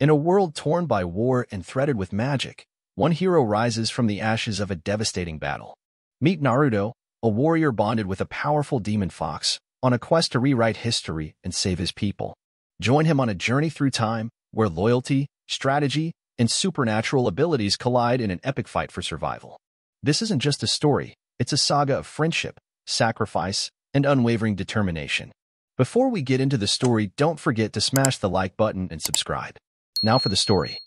In a world torn by war and threaded with magic, one hero rises from the ashes of a devastating battle. Meet Naruto, a warrior bonded with a powerful demon fox, on a quest to rewrite history and save his people. Join him on a journey through time where loyalty, strategy, and supernatural abilities collide in an epic fight for survival. This isn't just a story, it's a saga of friendship, sacrifice, and unwavering determination. Before we get into the story, don't forget to smash the like button and subscribe. Now for the story.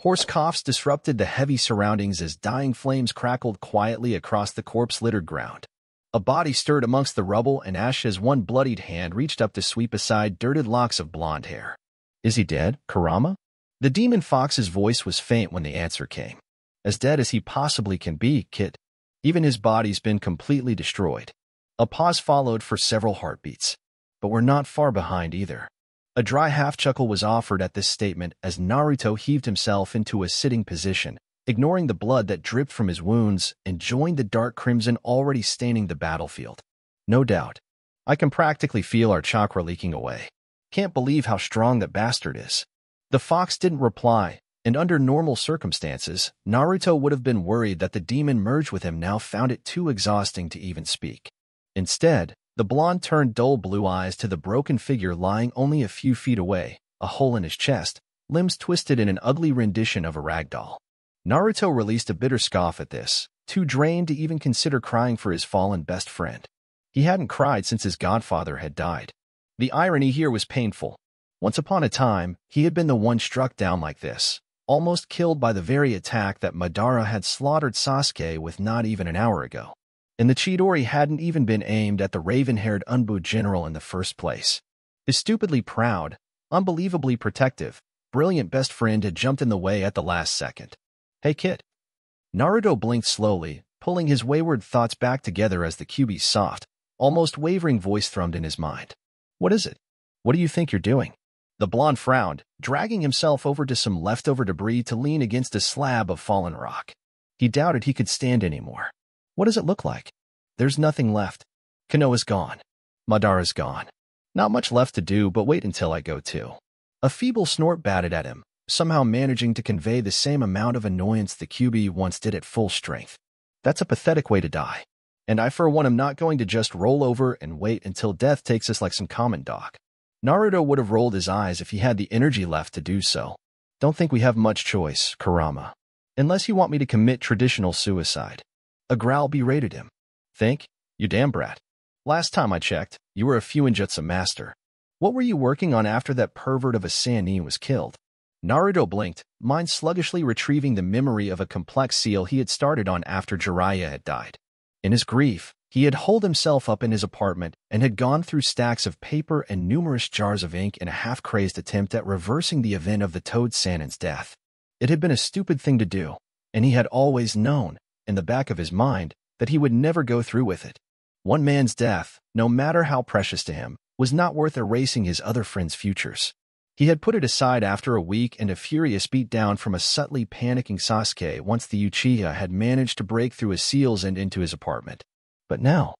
Hoarse coughs disrupted the heavy surroundings as dying flames crackled quietly across the corpse-littered ground. A body stirred amongst the rubble and ash as one bloodied hand reached up to sweep aside dirted locks of blonde hair. Is he dead, Kurama? The demon fox's voice was faint when the answer came. As dead as he possibly can be, Kit. Even his body's been completely destroyed. A pause followed for several heartbeats. But we're not far behind either. A dry half-chuckle was offered at this statement as Naruto heaved himself into a sitting position, ignoring the blood that dripped from his wounds, and joined the dark crimson already staining the battlefield. No doubt. I can practically feel our chakra leaking away. Can't believe how strong that bastard is. The fox didn't reply, and under normal circumstances, Naruto would have been worried that the demon merged with him now found it too exhausting to even speak. Instead, the blonde turned dull blue eyes to the broken figure lying only a few feet away, a hole in his chest, limbs twisted in an ugly rendition of a rag doll. Naruto released a bitter scoff at this, too drained to even consider crying for his fallen best friend. He hadn't cried since his godfather had died. The irony here was painful. Once upon a time, he had been the one struck down like this, almost killed by the very attack that Madara had slaughtered Sasuke with not even an hour ago. And the Chidori hadn't even been aimed at the raven-haired Anbu general in the first place. His stupidly proud, unbelievably protective, brilliant best friend had jumped in the way at the last second. Hey, kid. Naruto blinked slowly, pulling his wayward thoughts back together as the Kyuubi's soft, almost wavering voice thrummed in his mind. What is it? What do you think you're doing? The blonde frowned, dragging himself over to some leftover debris to lean against a slab of fallen rock. He doubted he could stand anymore. What does it look like? There's nothing left. Konoha's gone. Madara's gone. Not much left to do, but wait until I go too. A feeble snort batted at him, somehow managing to convey the same amount of annoyance the Kyuubi once did at full strength. That's a pathetic way to die. And I for one am not going to just roll over and wait until death takes us like some common dog. Naruto would have rolled his eyes if he had the energy left to do so. Don't think we have much choice, Kurama. Unless you want me to commit traditional suicide. A growl berated him. Think? You damn brat. Last time I checked, you were a Fuinjutsu master. What were you working on after that pervert of a Sannin was killed? Naruto blinked, mind sluggishly retrieving the memory of a complex seal he had started on after Jiraiya had died. In his grief, he had holed himself up in his apartment and had gone through stacks of paper and numerous jars of ink in a half-crazed attempt at reversing the event of the Toad Sannin's death. It had been a stupid thing to do, and he had always known, in the back of his mind, that he would never go through with it. One man's death, no matter how precious to him, was not worth erasing his other friends' futures. He had put it aside after a week and a furious beatdown from a subtly panicking Sasuke once the Uchiha had managed to break through his seals and into his apartment. But now...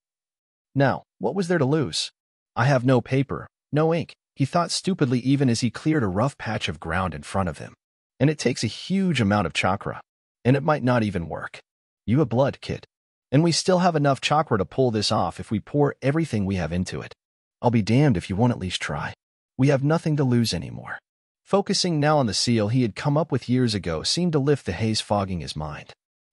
Now, what was there to lose? I have no paper, no ink, he thought stupidly even as he cleared a rough patch of ground in front of him. And it takes a huge amount of chakra. And it might not even work. You a blood, kid. And we still have enough chakra to pull this off if we pour everything we have into it. I'll be damned if you won't at least try. We have nothing to lose anymore. Focusing now on the seal he had come up with years ago seemed to lift the haze fogging his mind.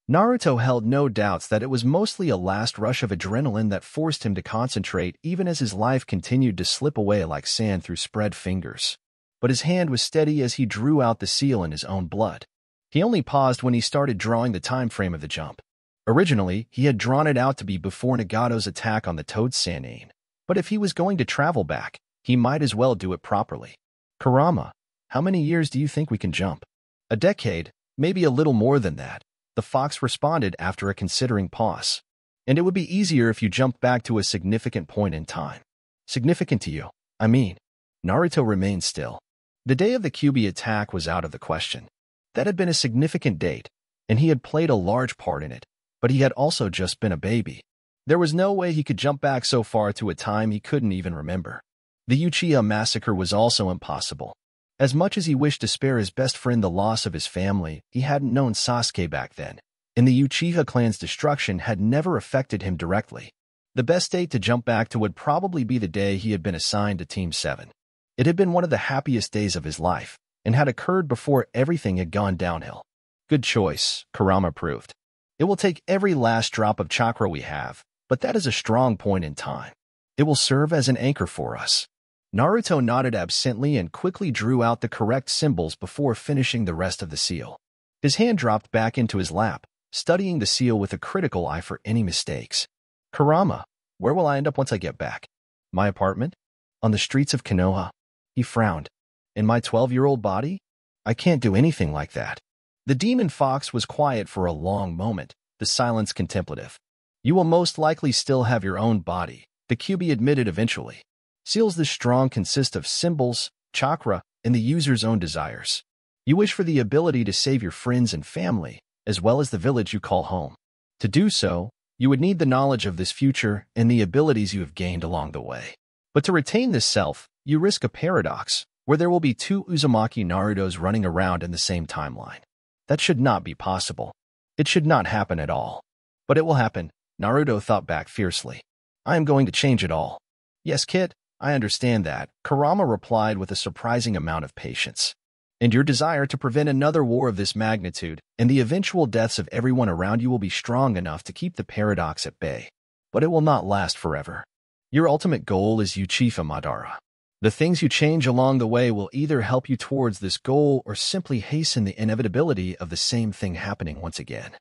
Naruto held no doubts that it was mostly a last rush of adrenaline that forced him to concentrate even as his life continued to slip away like sand through spread fingers. But his hand was steady as he drew out the seal in his own blood. He only paused when he started drawing the time frame of the jump. Originally, he had drawn it out to be before Nagato's attack on the Toad Sannin. But if he was going to travel back, he might as well do it properly. Kurama, how many years do you think we can jump? A decade, maybe a little more than that, the fox responded after a considering pause. And it would be easier if you jumped back to a significant point in time. Significant to you, I mean. Naruto remained still. The day of the Kyuubi attack was out of the question. That had been a significant date, and he had played a large part in it, but he had also just been a baby. There was no way he could jump back so far to a time he couldn't even remember. The Uchiha massacre was also impossible. As much as he wished to spare his best friend the loss of his family, he hadn't known Sasuke back then, and the Uchiha clan's destruction had never affected him directly. The best date to jump back to would probably be the day he had been assigned to Team 7. It had been one of the happiest days of his life, and had occurred before everything had gone downhill. Good choice, Kurama proved. It will take every last drop of chakra we have, but that is a strong point in time. It will serve as an anchor for us. Naruto nodded absently and quickly drew out the correct symbols before finishing the rest of the seal. His hand dropped back into his lap, studying the seal with a critical eye for any mistakes. Kurama, where will I end up once I get back? My apartment? On the streets of Konoha? He frowned. In my 12-year-old body? I can't do anything like that. The demon fox was quiet for a long moment, the silence contemplative. You will most likely still have your own body, the Kyuubi admitted eventually. Seals this strong consist of symbols, chakra, and the user's own desires. You wish for the ability to save your friends and family, as well as the village you call home. To do so, you would need the knowledge of this future and the abilities you have gained along the way. But to retain this self, you risk a paradox, where there will be two Uzumaki Narutos running around in the same timeline. That should not be possible. It should not happen at all. But it will happen, Naruto thought back fiercely. I am going to change it all. Yes, Kit, I understand that, Kurama replied with a surprising amount of patience. And your desire to prevent another war of this magnitude and the eventual deaths of everyone around you will be strong enough to keep the paradox at bay. But it will not last forever. Your ultimate goal is Uchiha Madara. The things you change along the way will either help you towards this goal or simply hasten the inevitability of the same thing happening once again.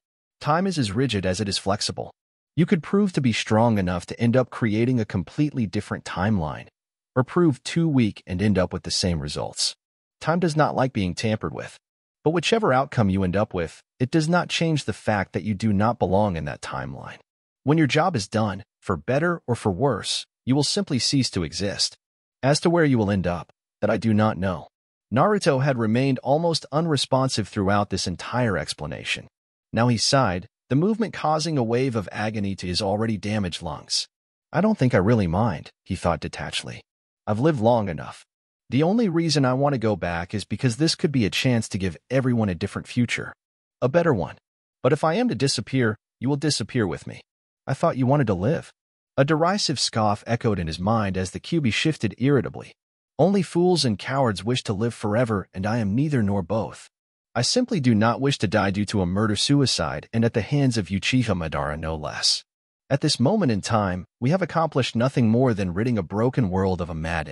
Time is as rigid as it is flexible, you could prove to be strong enough to end up creating a completely different timeline, or prove too weak and end up with the same results. Time does not like being tampered with. But whichever outcome you end up with, it does not change the fact that you do not belong in that timeline. When your job is done, for better or for worse, you will simply cease to exist. As to where you will end up, that I do not know. Naruto had remained almost unresponsive throughout this entire explanation. Now he sighed, the movement causing a wave of agony to his already damaged lungs. I don't think I really mind, he thought detachedly. I've lived long enough. The only reason I want to go back is because this could be a chance to give everyone a different future. A better one. But if I am to disappear, you will disappear with me. I thought you wanted to live. A derisive scoff echoed in his mind as the Kyuubi shifted irritably. Only fools and cowards wish to live forever, and I am neither nor both. I simply do not wish to die due to a murder-suicide and at the hands of Uchiha Madara no less. At this moment in time, we have accomplished nothing more than ridding a broken world of a mad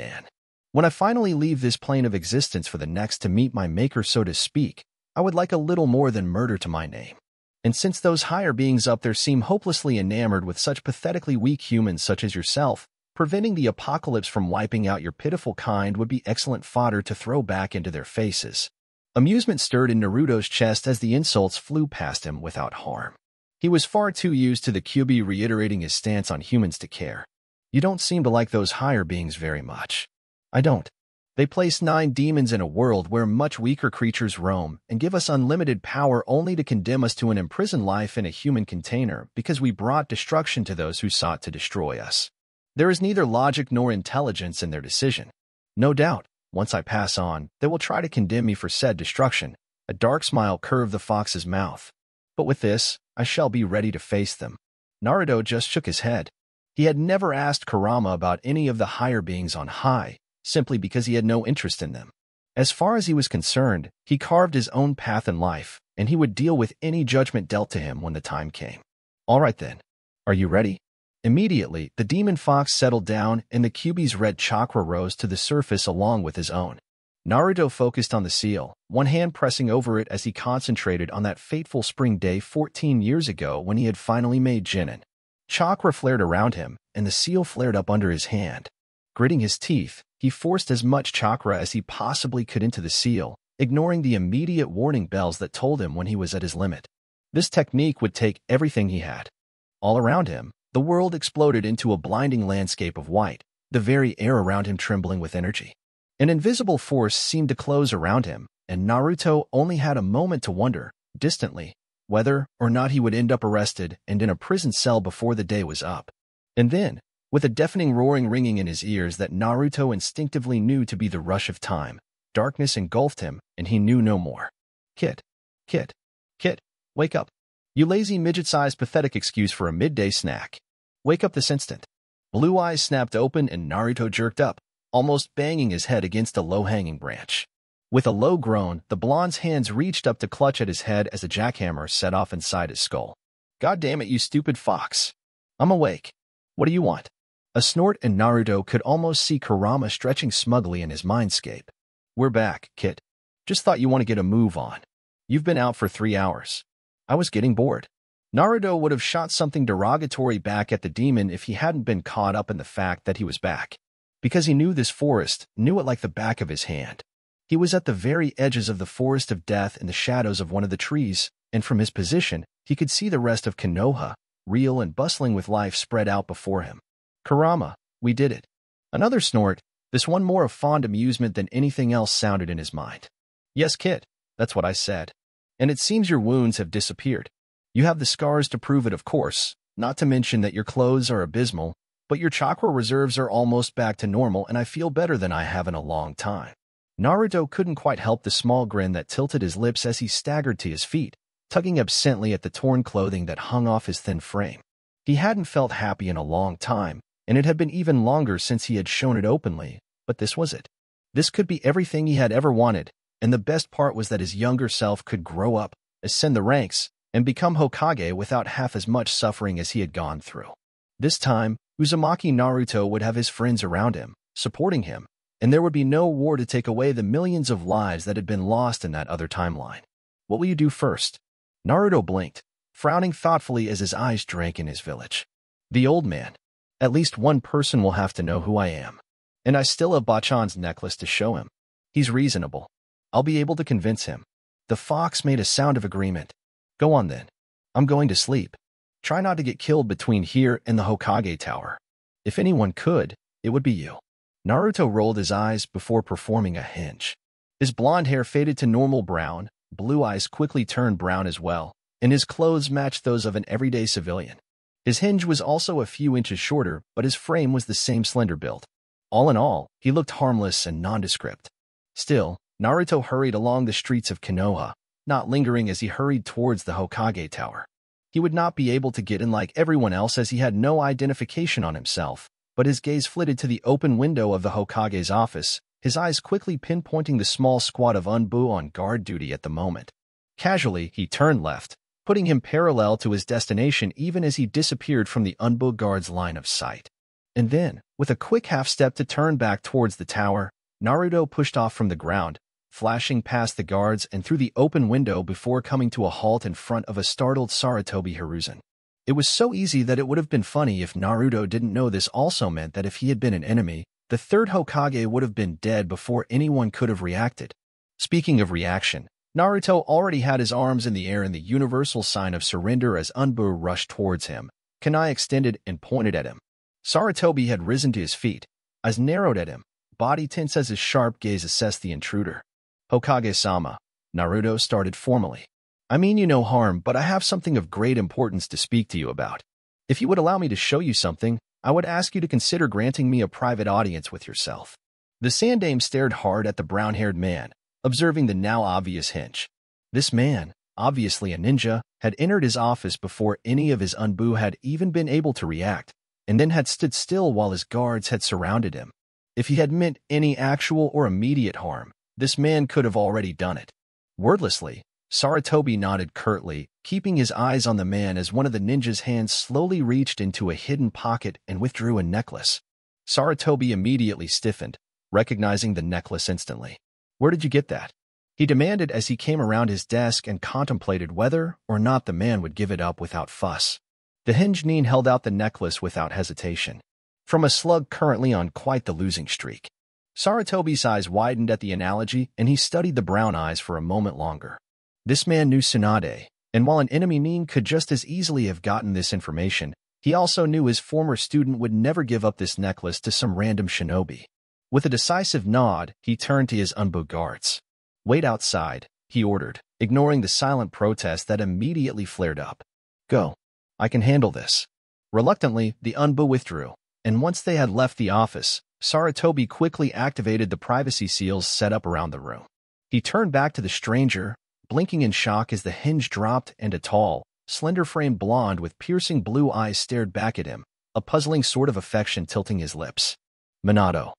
When I finally leave this plane of existence for the next to meet my maker so to speak, I would like a little more than murder to my name. And since those higher beings up there seem hopelessly enamored with such pathetically weak humans such as yourself, preventing the apocalypse from wiping out your pitiful kind would be excellent fodder to throw back into their faces. Amusement stirred in Naruto's chest as the insults flew past him without harm. He was far too used to the Kyuubi reiterating his stance on humans to care. You don't seem to like those higher beings very much. I don't. They place nine demons in a world where much weaker creatures roam and give us unlimited power only to condemn us to an imprisoned life in a human container because we brought destruction to those who sought to destroy us. There is neither logic nor intelligence in their decision. No doubt, once I pass on, they will try to condemn me for said destruction. A dark smile curved the fox's mouth. But with this, I shall be ready to face them. Naruto just shook his head. He had never asked Kurama about any of the higher beings on high, simply because he had no interest in them. As far as he was concerned, he carved his own path in life, and he would deal with any judgment dealt to him when the time came. All right then. Are you ready? Immediately, the demon fox settled down and the Kyuubi's red chakra rose to the surface along with his own. Naruto focused on the seal, one hand pressing over it as he concentrated on that fateful spring day 14 years ago when he had finally made Genin. Chakra flared around him, and the seal flared up under his hand. Gritting his teeth, he forced as much chakra as he possibly could into the seal, ignoring the immediate warning bells that told him when he was at his limit. This technique would take everything he had. All around him, the world exploded into a blinding landscape of white, the very air around him trembling with energy. An invisible force seemed to close around him, and Naruto only had a moment to wonder, distantly, whether or not he would end up arrested and in a prison cell before the day was up. And then, with a deafening roaring ringing in his ears that Naruto instinctively knew to be the rush of time, darkness engulfed him, and he knew no more. Kit, Kit, Kit, wake up. You lazy midget-sized pathetic excuse for a midday snack. Wake up this instant. Blue eyes snapped open and Naruto jerked up, almost banging his head against a low-hanging branch. With a low groan, the blonde's hands reached up to clutch at his head as a jackhammer set off inside his skull. God damn it, you stupid fox. I'm awake. What do you want? A snort and Naruto could almost see Kurama stretching smugly in his mindscape. We're back, Kit. Just thought you want to get a move on. You've been out for three hours. I was getting bored. Naruto would have shot something derogatory back at the demon if he hadn't been caught up in the fact that he was back. Because he knew this forest, knew it like the back of his hand. He was at the very edges of the forest of death in the shadows of one of the trees, and from his position, he could see the rest of Konoha, real and bustling with life spread out before him. Kurama, we did it. Another snort, this one more of fond amusement than anything else sounded in his mind. Yes, Kit, that's what I said. And it seems your wounds have disappeared. You have the scars to prove it, of course, not to mention that your clothes are abysmal, but your chakra reserves are almost back to normal and I feel better than I have in a long time. Naruto couldn't quite help the small grin that tilted his lips as he staggered to his feet, tugging absently at the torn clothing that hung off his thin frame. He hadn't felt happy in a long time, and it had been even longer since he had shown it openly, but this was it. This could be everything he had ever wanted, and the best part was that his younger self could grow up, ascend the ranks, and become Hokage without half as much suffering as he had gone through. This time, Uzumaki Naruto would have his friends around him, supporting him, and there would be no war to take away the millions of lives that had been lost in that other timeline. What will you do first? Naruto blinked, frowning thoughtfully as his eyes drank in his village. The old man. At least one person will have to know who I am. And I still have Bachan's necklace to show him. He's reasonable. I'll be able to convince him. The fox made a sound of agreement. Go on then. I'm going to sleep. Try not to get killed between here and the Hokage Tower. If anyone could, it would be you. Naruto rolled his eyes before performing a henge. His blonde hair faded to normal brown, blue eyes quickly turned brown as well, and his clothes matched those of an everyday civilian. His henge was also a few inches shorter, but his frame was the same slender build. All in all, he looked harmless and nondescript. Still, Naruto hurried along the streets of Konoha, not lingering as he hurried towards the Hokage Tower. He would not be able to get in like everyone else as he had no identification on himself, but his gaze flitted to the open window of the Hokage's office, his eyes quickly pinpointing the small squad of Anbu on guard duty at the moment. Casually, he turned left, putting him parallel to his destination even as he disappeared from the Anbu guard's line of sight. And then, with a quick half-step to turn back towards the tower, Naruto pushed off from the ground, flashing past the guards and through the open window before coming to a halt in front of a startled Sarutobi Hiruzen. It was so easy that it would have been funny if Naruto didn't know this also meant that if he had been an enemy, the third Hokage would have been dead before anyone could have reacted. Speaking of reaction, Naruto already had his arms in the air in the universal sign of surrender as Anbu rushed towards him. Kunai extended and pointed at him. Sarutobi had risen to his feet, eyes narrowed at him, body tense as his sharp gaze assessed the intruder. Hokage-sama, Naruto started formally. I mean you no harm, but I have something of great importance to speak to you about. If you would allow me to show you something, I would ask you to consider granting me a private audience with yourself. The Sandaime stared hard at the brown-haired man, observing the now obvious henge. This man, obviously a ninja, had entered his office before any of his anbu had even been able to react, and then had stood still while his guards had surrounded him. If he had meant any actual or immediate harm, this man could have already done it. Wordlessly, Sarutobi nodded curtly, keeping his eyes on the man as one of the ninja's hands slowly reached into a hidden pocket and withdrew a necklace. Sarutobi immediately stiffened, recognizing the necklace instantly. Where did you get that? He demanded as he came around his desk and contemplated whether or not the man would give it up without fuss. The henged held out the necklace without hesitation. From a slug currently on quite the losing streak. Sarutobi's eyes widened at the analogy, and he studied the brown eyes for a moment longer. This man knew Tsunade, and while an enemy Nin could just as easily have gotten this information, he also knew his former student would never give up this necklace to some random shinobi. With a decisive nod, he turned to his Anbu guards. Wait outside, he ordered, ignoring the silent protest that immediately flared up. Go. I can handle this. Reluctantly, the Anbu withdrew, and once they had left the office, Sarutobi quickly activated the privacy seals set up around the room. He turned back to the stranger, blinking in shock as the henge dropped and a tall, slender-framed blonde with piercing blue eyes stared back at him, a puzzling sort of affection tilting his lips. Minato.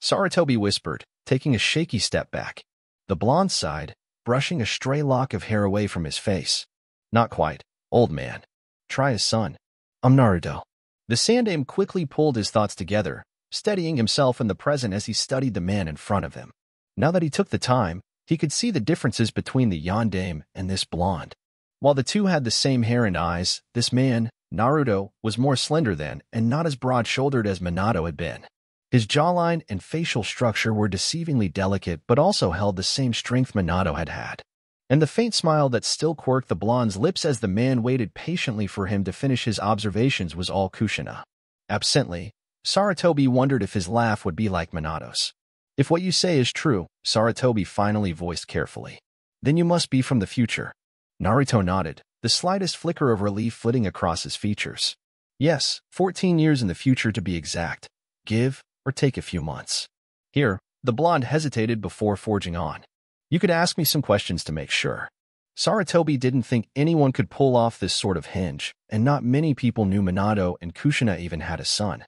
Sarutobi whispered, taking a shaky step back. The blonde sighed, brushing a stray lock of hair away from his face. Not quite, old man. Try his son. I'm Naruto. The Sandaime quickly pulled his thoughts together, steadying himself in the present as he studied the man in front of him. Now that he took the time, he could see the differences between the Yondaime and this blonde. While the two had the same hair and eyes, this man, Naruto, was more slender than and not as broad-shouldered as Minato had been. His jawline and facial structure were deceivingly delicate but also held the same strength Minato had had. And the faint smile that still quirked the blonde's lips as the man waited patiently for him to finish his observations was all Kushina. Absently, Sarutobi wondered if his laugh would be like Minato's. If what you say is true, Sarutobi finally voiced carefully, then you must be from the future. Naruto nodded, the slightest flicker of relief flitting across his features. Yes, 14 years in the future to be exact. Give or take a few months. Here, the blonde hesitated before forging on. You could ask me some questions to make sure. Sarutobi didn't think anyone could pull off this sort of henge, and not many people knew Minato and Kushina even had a son.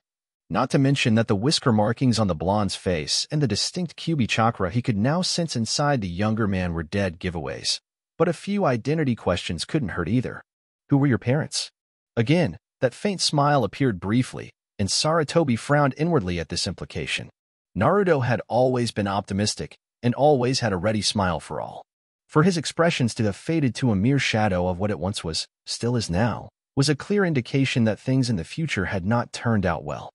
Not to mention that the whisker markings on the blonde's face and the distinct Kyuubi chakra he could now sense inside the younger man were dead giveaways. But a few identity questions couldn't hurt either. Who were your parents? Again, that faint smile appeared briefly, and Sarutobi frowned inwardly at this implication. Naruto had always been optimistic and always had a ready smile for all. For his expressions to have faded to a mere shadow of what it once was, still is now, was a clear indication that things in the future had not turned out well.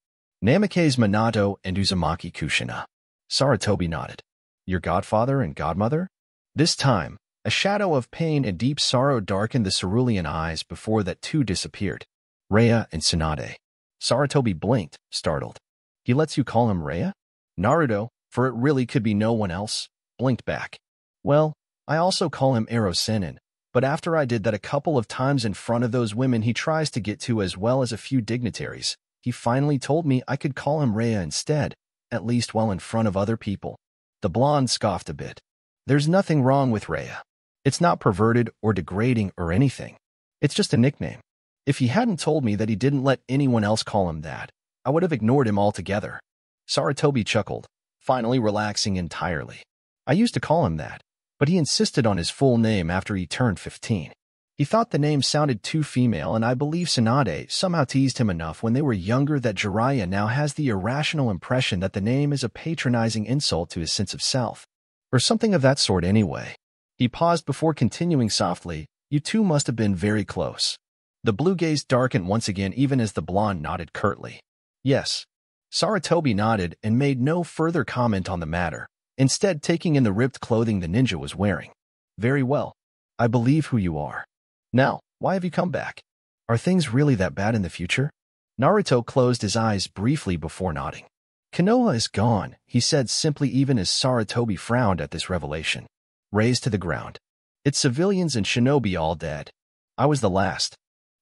Namikaze Minato and Uzumaki Kushina. Sarutobi nodded. Your godfather and godmother? This time, a shadow of pain and deep sorrow darkened the cerulean eyes before that too disappeared. Rhea and Tsunade. Sarutobi blinked, startled. He lets you call him Rhea? Naruto, for it really could be no one else, blinked back. Well, I also call him Ero Sennin, but after I did that a couple of times in front of those women he tries to get to as well as a few dignitaries, he finally told me I could call him Rhea instead, at least while in front of other people. The blonde scoffed a bit. There's nothing wrong with Rhea. It's not perverted or degrading or anything. It's just a nickname. If he hadn't told me that he didn't let anyone else call him that, I would have ignored him altogether. Sarutobi chuckled, finally relaxing entirely. I used to call him that, but he insisted on his full name after he turned 15. He thought the name sounded too female, and I believe Tsunade somehow teased him enough when they were younger that Jiraiya now has the irrational impression that the name is a patronizing insult to his sense of self. Or something of that sort anyway. He paused before continuing softly, You two must have been very close. The blue gaze darkened once again even as the blonde nodded curtly. Yes, Sarutobi nodded and made no further comment on the matter, instead taking in the ripped clothing the ninja was wearing. Very well. I believe who you are. Now, why have you come back? Are things really that bad in the future? Naruto closed his eyes briefly before nodding. Konoha is gone, he said simply even as Sarutobi frowned at this revelation. Razed to the ground. It's civilians and shinobi all dead. I was the last.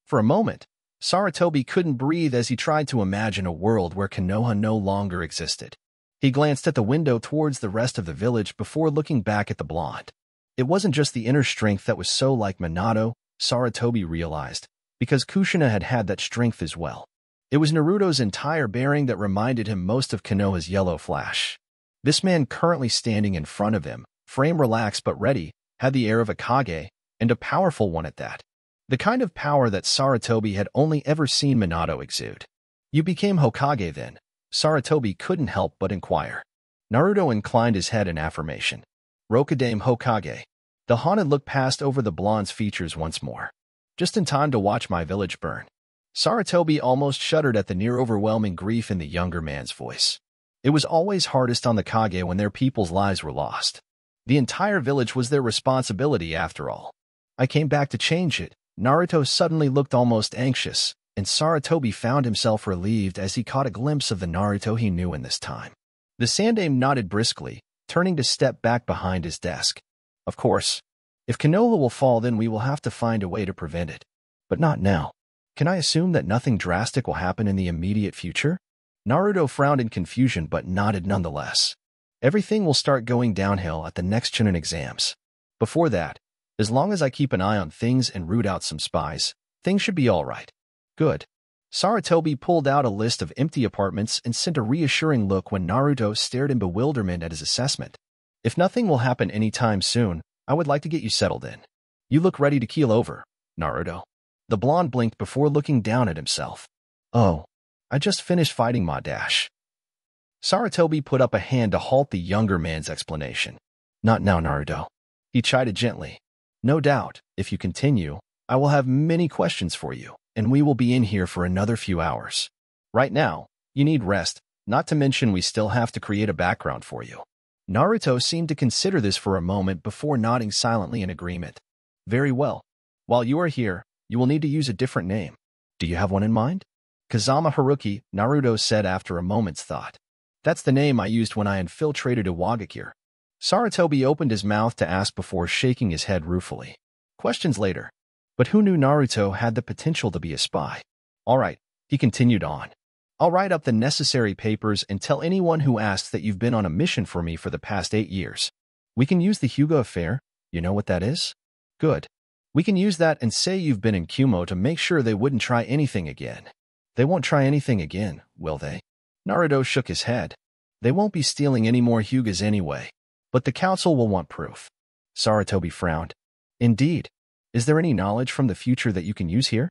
For a moment, Sarutobi couldn't breathe as he tried to imagine a world where Konoha no longer existed. He glanced at the window towards the rest of the village before looking back at the blonde. It wasn't just the inner strength that was so like Minato, Sarutobi realized, because Kushina had had that strength as well. It was Naruto's entire bearing that reminded him most of Konoha's yellow flash. This man currently standing in front of him, frame relaxed but ready, had the air of a Kage, and a powerful one at that. The kind of power that Sarutobi had only ever seen Minato exude. You became Hokage then. Sarutobi couldn't help but inquire. Naruto inclined his head in affirmation. Rokudaime Hokage. The haunted look passed over the blonde's features once more. Just in time to watch my village burn. Sarutobi almost shuddered at the near-overwhelming grief in the younger man's voice. It was always hardest on the Kage when their people's lives were lost. The entire village was their responsibility after all. I came back to change it, Naruto suddenly looked almost anxious, and Sarutobi found himself relieved as he caught a glimpse of the Naruto he knew in this time. The Sandaime nodded briskly, turning to step back behind his desk. Of course, if Konoha will fall then we will have to find a way to prevent it. But not now. Can I assume that nothing drastic will happen in the immediate future? Naruto frowned in confusion but nodded nonetheless. Everything will start going downhill at the next Chunin exams. Before that, as long as I keep an eye on things and root out some spies, things should be all right. Good. Sarutobi pulled out a list of empty apartments and sent a reassuring look when Naruto stared in bewilderment at his assessment. If nothing will happen anytime soon, I would like to get you settled in. You look ready to keel over, Naruto. The blonde blinked before looking down at himself. Oh, I just finished fighting Ma Dash. Sarutobi put up a hand to halt the younger man's explanation. Not now, Naruto. He chided gently. No doubt, if you continue, I will have many questions for you, and we will be in here for another few hours. Right now, you need rest, not to mention we still have to create a background for you. Naruto seemed to consider this for a moment before nodding silently in agreement. Very well. While you are here, you will need to use a different name. Do you have one in mind? Kazama Haruki, Naruto said after a moment's thought. That's the name I used when I infiltrated Iwagakure. Sarutobi opened his mouth to ask before shaking his head ruefully. Questions later. But who knew Naruto had the potential to be a spy? All right, he continued on. I'll write up the necessary papers and tell anyone who asks that you've been on a mission for me for the past eight years. We can use the Hyuga affair. You know what that is? Good. We can use that and say you've been in Kumo to make sure they wouldn't try anything again. They won't try anything again, will they? Naruto shook his head. They won't be stealing any more Hyugas anyway, but the council will want proof. Sarutobi frowned. Indeed. Is there any knowledge from the future that you can use here?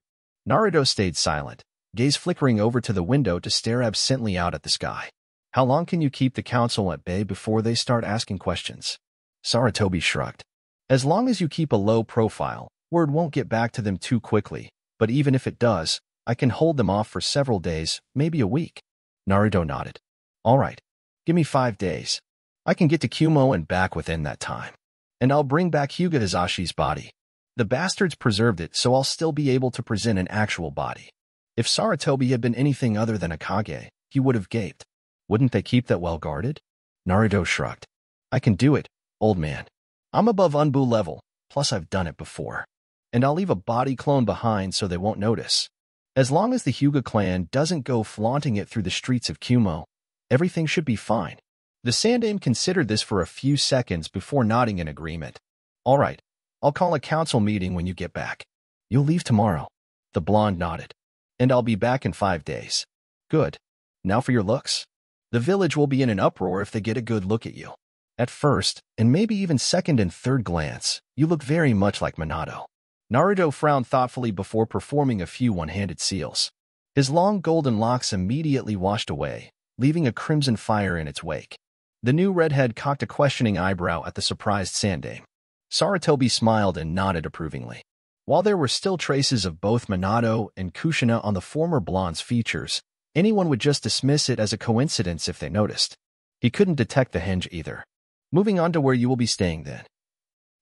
Naruto stayed silent, gaze flickering over to the window to stare absently out at the sky. How long can you keep the council at bay before they start asking questions? Sarutobi shrugged. As long as you keep a low profile, word won't get back to them too quickly, but even if it does, I can hold them off for several days, maybe a week. Naruto nodded. All right, give me five days. I can get to Kumo and back within that time. And I'll bring back Hyuga body. The bastards preserved it, so I'll still be able to present an actual body. If Sarutobi had been anything other than a Kage, he would have gaped. Wouldn't they keep that well guarded? Naruto shrugged. I can do it, old man. I'm above Anbu level, plus I've done it before. And I'll leave a body clone behind so they won't notice. As long as the Hyuga clan doesn't go flaunting it through the streets of Kumo, everything should be fine. The Sandaime considered this for a few seconds before nodding in agreement. All right, I'll call a council meeting when you get back. You'll leave tomorrow. The blonde nodded. And I'll be back in five days. Good. Now for your looks. The village will be in an uproar if they get a good look at you. At first, and maybe even second and third glance, you look very much like Minato. Naruto frowned thoughtfully before performing a few one-handed seals. His long golden locks immediately washed away, leaving a crimson fire in its wake. The new redhead cocked a questioning eyebrow at the surprised Sandaime. Sarutobi smiled and nodded approvingly. While there were still traces of both Minato and Kushina on the former blonde's features, anyone would just dismiss it as a coincidence if they noticed. He couldn't detect the henge either. Moving on to where you will be staying then.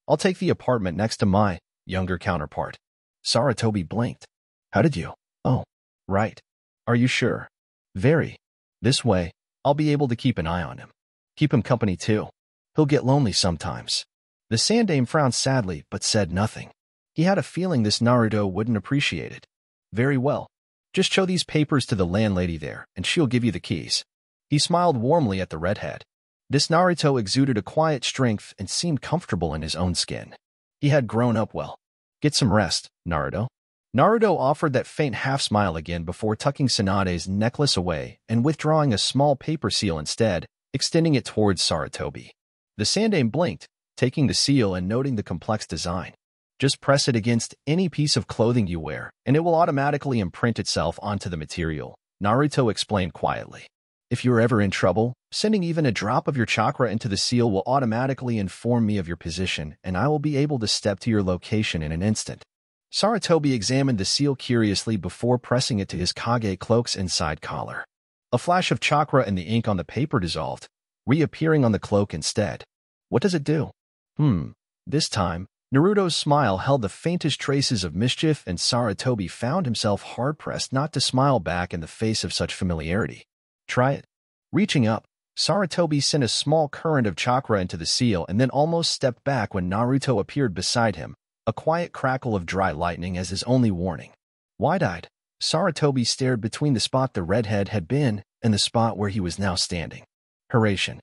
I'll take the apartment next to my, younger counterpart. Sarutobi blinked. How did you? Oh, right. Are you sure? Very. This way, I'll be able to keep an eye on him. Keep him company too. He'll get lonely sometimes. The Sandaime frowned sadly but said nothing. He had a feeling this Naruto wouldn't appreciate it. Very well. Just show these papers to the landlady there, and she'll give you the keys. He smiled warmly at the redhead. This Naruto exuded a quiet strength and seemed comfortable in his own skin. He had grown up well. Get some rest, Naruto. Naruto offered that faint half-smile again before tucking Tsunade's necklace away and withdrawing a small paper seal instead, extending it towards Sarutobi. The Sandaime blinked, taking the seal and noting the complex design. Just press it against any piece of clothing you wear, and it will automatically imprint itself onto the material, Naruto explained quietly. If you're ever in trouble, sending even a drop of your chakra into the seal will automatically inform me of your position, and I will be able to step to your location in an instant. Sarutobi examined the seal curiously before pressing it to his Kage cloak's inside collar. A flash of chakra and the ink on the paper dissolved, reappearing on the cloak instead. What does it do? Hmm. This time, Naruto's smile held the faintest traces of mischief and Sarutobi found himself hard-pressed not to smile back in the face of such familiarity. Try it. Reaching up, Sarutobi sent a small current of chakra into the seal and then almost stepped back when Naruto appeared beside him, a quiet crackle of dry lightning as his only warning. Wide-eyed, Sarutobi stared between the spot the redhead had been and the spot where he was now standing. Hiraishin.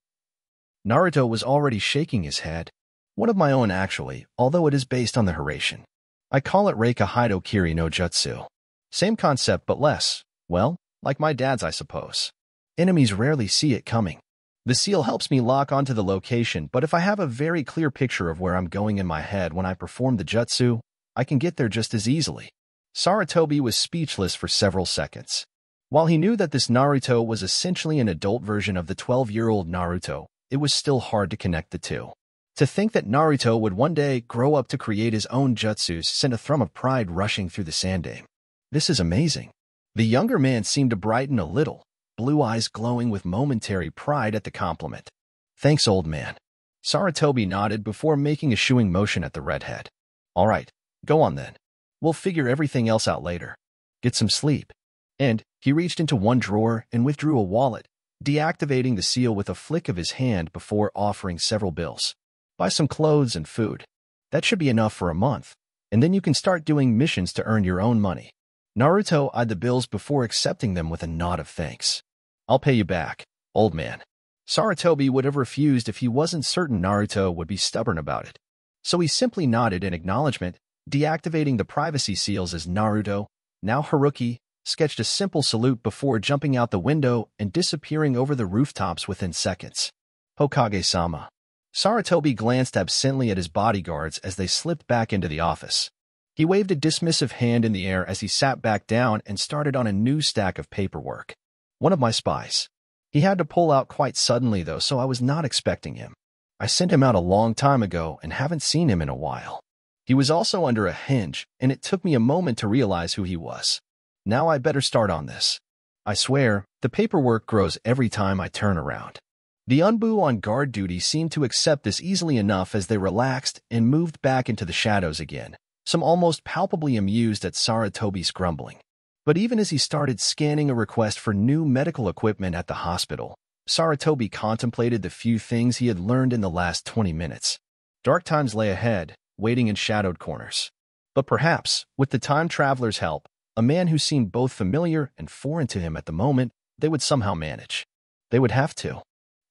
Naruto was already shaking his head. One of my own, actually, although it is based on the Hiraishin. I call it Reika Hido Kiri no Jutsu. Same concept, but less, well, like my dad's, I suppose. Enemies rarely see it coming. The seal helps me lock onto the location, but if I have a very clear picture of where I'm going in my head when I perform the jutsu, I can get there just as easily. Sarutobi was speechless for several seconds. While he knew that this Naruto was essentially an adult version of the 12-year-old Naruto, it was still hard to connect the two. To think that Naruto would one day grow up to create his own jutsus sent a thrum of pride rushing through the Sandaime. This is amazing. The younger man seemed to brighten a little, blue eyes glowing with momentary pride at the compliment. Thanks, old man. Sarutobi nodded before making a shooing motion at the redhead. All right, go on then. We'll figure everything else out later. Get some sleep. And he reached into one drawer and withdrew a wallet, deactivating the seal with a flick of his hand before offering several bills. Buy some clothes and food. That should be enough for a month, and then you can start doing missions to earn your own money. Naruto eyed the bills before accepting them with a nod of thanks. I'll pay you back, old man. Sarutobi would have refused if he wasn't certain Naruto would be stubborn about it. So he simply nodded in acknowledgement, deactivating the privacy seals as Naruto, now Haruki, sketched a simple salute before jumping out the window and disappearing over the rooftops within seconds. Hokage-sama. Sarutobi glanced absently at his bodyguards as they slipped back into the office. He waved a dismissive hand in the air as he sat back down and started on a new stack of paperwork. One of my spies. He had to pull out quite suddenly, though, so I was not expecting him. I sent him out a long time ago and haven't seen him in a while. He was also under a henge, and it took me a moment to realize who he was. Now I better start on this. I swear, the paperwork grows every time I turn around. The Anbu on guard duty seemed to accept this easily enough as they relaxed and moved back into the shadows again, some almost palpably amused at Sarutobi's grumbling. But even as he started scanning a request for new medical equipment at the hospital, Sarutobi contemplated the few things he had learned in the last 20 minutes. Dark times lay ahead, waiting in shadowed corners. But perhaps, with the time traveler's help, a man who seemed both familiar and foreign to him at the moment, they would somehow manage. They would have to.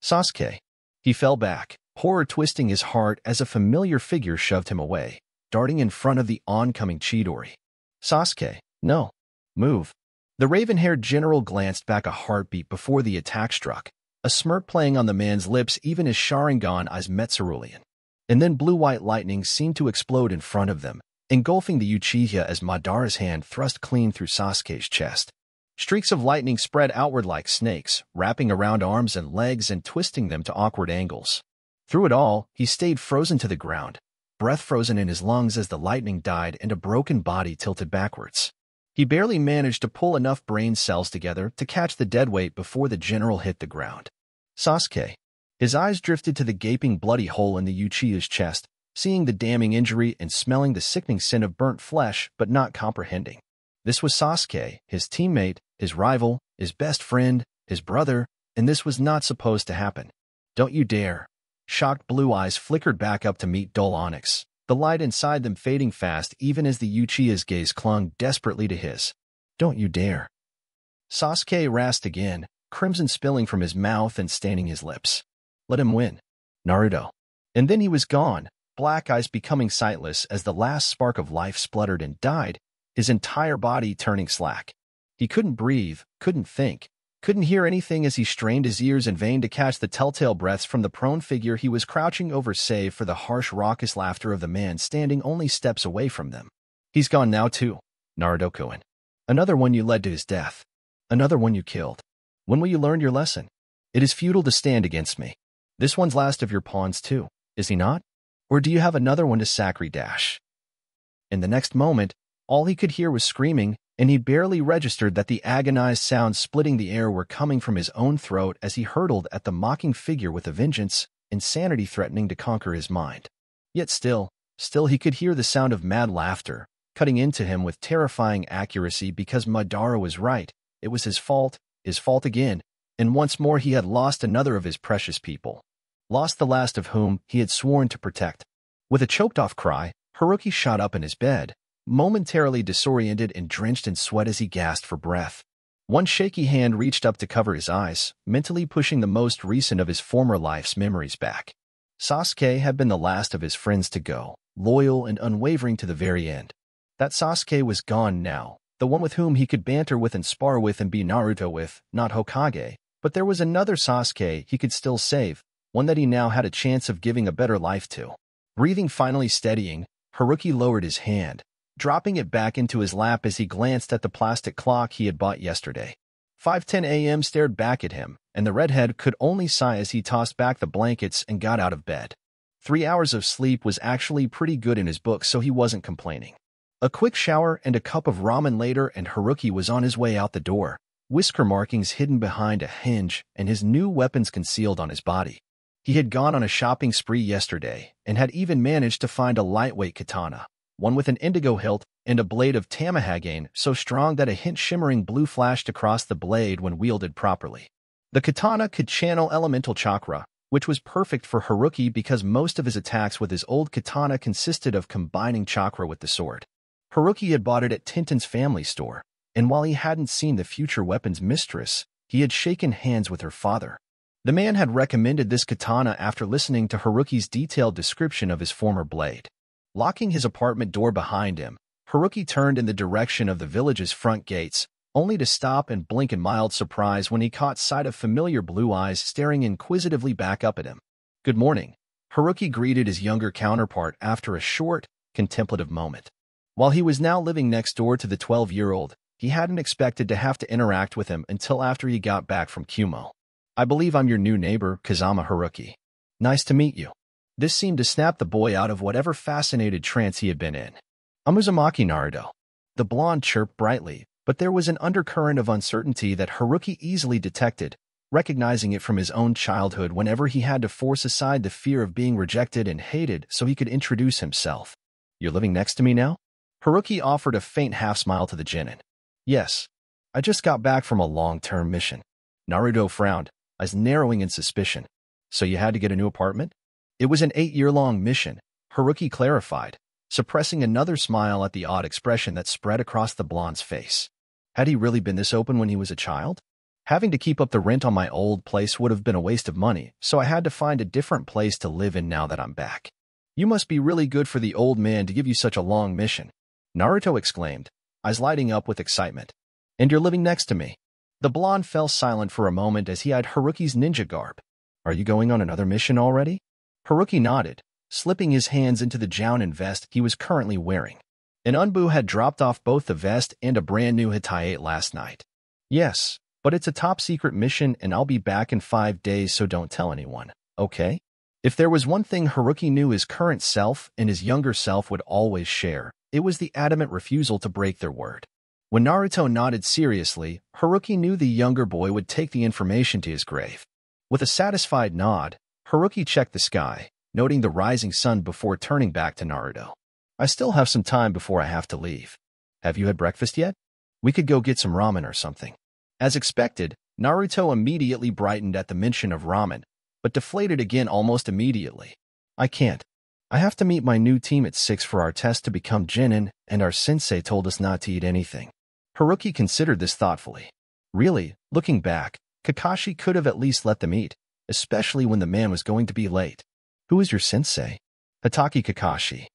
Sasuke. He fell back, horror twisting his heart as a familiar figure shoved him away, darting in front of the oncoming Chidori. Sasuke, no. Move. The raven-haired general glanced back a heartbeat before the attack struck, a smirk playing on the man's lips even as Sharingan eyes met Cerulean. And then blue-white lightning seemed to explode in front of them, engulfing the Uchiha as Madara's hand thrust clean through Sasuke's chest. Streaks of lightning spread outward like snakes, wrapping around arms and legs and twisting them to awkward angles. Through it all, he stayed frozen to the ground, breath frozen in his lungs as the lightning died and a broken body tilted backwards. He barely managed to pull enough brain cells together to catch the dead weight before the general hit the ground. Sasuke. His eyes drifted to the gaping bloody hole in the Uchiha's chest, seeing the damning injury and smelling the sickening scent of burnt flesh, but not comprehending. This was Sasuke, his teammate, his rival, his best friend, his brother, and this was not supposed to happen. Don't you dare. Shocked blue eyes flickered back up to meet dull onyx the light inside them fading fast even as the Uchiha's gaze clung desperately to his. Don't you dare. Sasuke rasped again, crimson spilling from his mouth and staining his lips. Let him win. Naruto. And then he was gone, black eyes becoming sightless as the last spark of life spluttered and died, his entire body turning slack. He couldn't breathe, couldn't think, couldn't hear anything as he strained his ears in vain to catch the telltale breaths from the prone figure he was crouching over save for the harsh, raucous laughter of the man standing only steps away from them. He's gone now too, Naruto-kun. Another one you led to his death. Another one you killed. When will you learn your lesson? It is futile to stand against me. This one's last of your pawns too, is he not? Or do you have another one to sacri dash? In the next moment, all he could hear was screaming, and he barely registered that the agonized sounds splitting the air were coming from his own throat as he hurtled at the mocking figure with a vengeance, insanity threatening to conquer his mind. Yet still, still he could hear the sound of mad laughter, cutting into him with terrifying accuracy because Madara was right. It was his fault, his fault again, and once more he had lost another of his precious people. Lost the last of whom he had sworn to protect. With a choked-off cry, Haruki shot up in his bed, momentarily disoriented and drenched in sweat as he gasped for breath. One shaky hand reached up to cover his eyes, mentally pushing the most recent of his former life's memories back. Sasuke had been the last of his friends to go, loyal and unwavering to the very end. That Sasuke was gone now, the one with whom he could banter with and spar with and be Naruto with, not Hokage. But there was another Sasuke he could still save, one that he now had a chance of giving a better life to. Breathing finally steadying, Haruki lowered his hand, dropping it back into his lap as he glanced at the plastic clock he had bought yesterday. 5.10 a.m. stared back at him, and the redhead could only sigh as he tossed back the blankets and got out of bed. Three hours of sleep was actually pretty good in his book, so he wasn't complaining. A quick shower and a cup of ramen later and Haruki was on his way out the door, whisker markings hidden behind a henge and his new weapons concealed on his body. He had gone on a shopping spree yesterday and had even managed to find a lightweight katana, one with an indigo hilt and a blade of tamahagane so strong that a hint shimmering blue flashed across the blade when wielded properly. The katana could channel elemental chakra, which was perfect for Haruki because most of his attacks with his old katana consisted of combining chakra with the sword. Haruki had bought it at Tenten's family store, and while he hadn't seen the future weapon's mistress, he had shaken hands with her father. The man had recommended this katana after listening to Haruki's detailed description of his former blade. Locking his apartment door behind him, Haruki turned in the direction of the village's front gates, only to stop and blink in mild surprise when he caught sight of familiar blue eyes staring inquisitively back up at him. Good morning. Haruki greeted his younger counterpart after a short, contemplative moment. While he was now living next door to the 12-year-old, he hadn't expected to have to interact with him until after he got back from Kumo. I believe I'm your new neighbor, Kazama Haruki. Nice to meet you. This seemed to snap the boy out of whatever fascinated trance he had been in. I'm Uzumaki Naruto. The blonde chirped brightly, but there was an undercurrent of uncertainty that Haruki easily detected, recognizing it from his own childhood whenever he had to force aside the fear of being rejected and hated so he could introduce himself. You're living next to me now? Haruki offered a faint half-smile to the Genin. Yes, I just got back from a long-term mission. Naruto frowned, eyes narrowing in suspicion. So you had to get a new apartment? It was an eight-year-long mission, Haruki clarified, suppressing another smile at the odd expression that spread across the blonde's face. Had he really been this open when he was a child? Having to keep up the rent on my old place would have been a waste of money, so I had to find a different place to live in now that I'm back. You must be really good for the old man to give you such a long mission. Naruto exclaimed, eyes lighting up with excitement. And you're living next to me. The blonde fell silent for a moment as he eyed Haruki's ninja garb. Are you going on another mission already? Haruki nodded, slipping his hands into the Jounin vest he was currently wearing. An Anbu had dropped off both the vest and a brand new Hitayate last night. Yes, but it's a top-secret mission and I'll be back in five days so don't tell anyone, okay? If there was one thing Haruki knew his current self and his younger self would always share, it was the adamant refusal to break their word. When Naruto nodded seriously, Haruki knew the younger boy would take the information to his grave. With a satisfied nod, Haruki checked the sky, noting the rising sun before turning back to Naruto. I still have some time before I have to leave. Have you had breakfast yet? We could go get some ramen or something. As expected, Naruto immediately brightened at the mention of ramen, but deflated again almost immediately. I can't. I have to meet my new team at 6 for our test to become Genin, and our sensei told us not to eat anything. Haruki considered this thoughtfully. Really, looking back, Kakashi could have at least let them eat especially when the man was going to be late. Who is your sensei? Hatake Kakashi.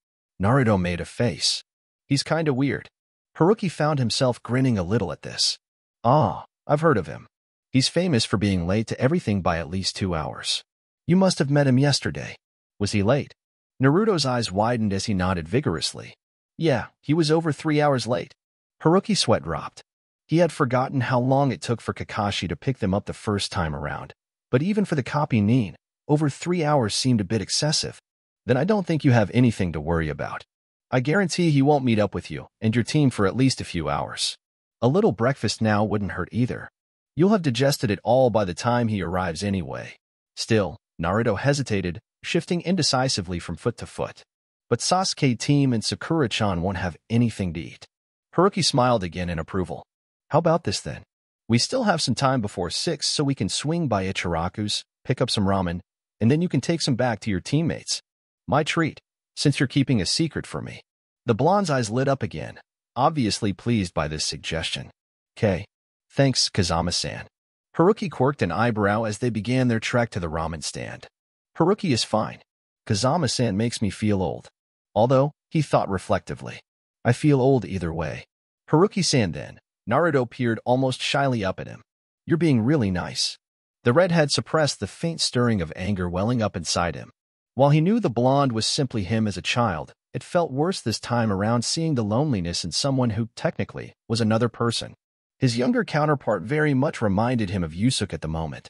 Naruto made a face. He's kinda weird. Haruki found himself grinning a little at this. Ah, I've heard of him. He's famous for being late to everything by at least two hours. You must have met him yesterday. Was he late? Naruto's eyes widened as he nodded vigorously. Yeah, he was over three hours late. Haruki sweat dropped. He had forgotten how long it took for Kakashi to pick them up the first time around. But even for the copy Nin, over three hours seemed a bit excessive. Then I don't think you have anything to worry about. I guarantee he won't meet up with you and your team for at least a few hours. A little breakfast now wouldn't hurt either. You'll have digested it all by the time he arrives anyway. Still, Naruto hesitated, shifting indecisively from foot to foot. But Sasuke-teme and Sakura-chan won't have anything to eat. Haruki smiled again in approval. How about this then? We still have some time before 6 so we can swing by Ichiraku's, pick up some ramen, and then you can take some back to your teammates. My treat, since you're keeping a secret from me. The blonde's eyes lit up again, obviously pleased by this suggestion. K. Thanks, Kazama-san. Haruki quirked an eyebrow as they began their trek to the ramen stand. Haruki is fine. Kazama-san makes me feel old. Although, he thought reflectively, I feel old either way. Haruki-san then, Naruto peered almost shyly up at him. You're being really nice. The redhead suppressed the faint stirring of anger welling up inside him. While he knew the blonde was simply him as a child, it felt worse this time around seeing the loneliness in someone who, technically, was another person. His younger counterpart very much reminded him of Yusuke at the moment.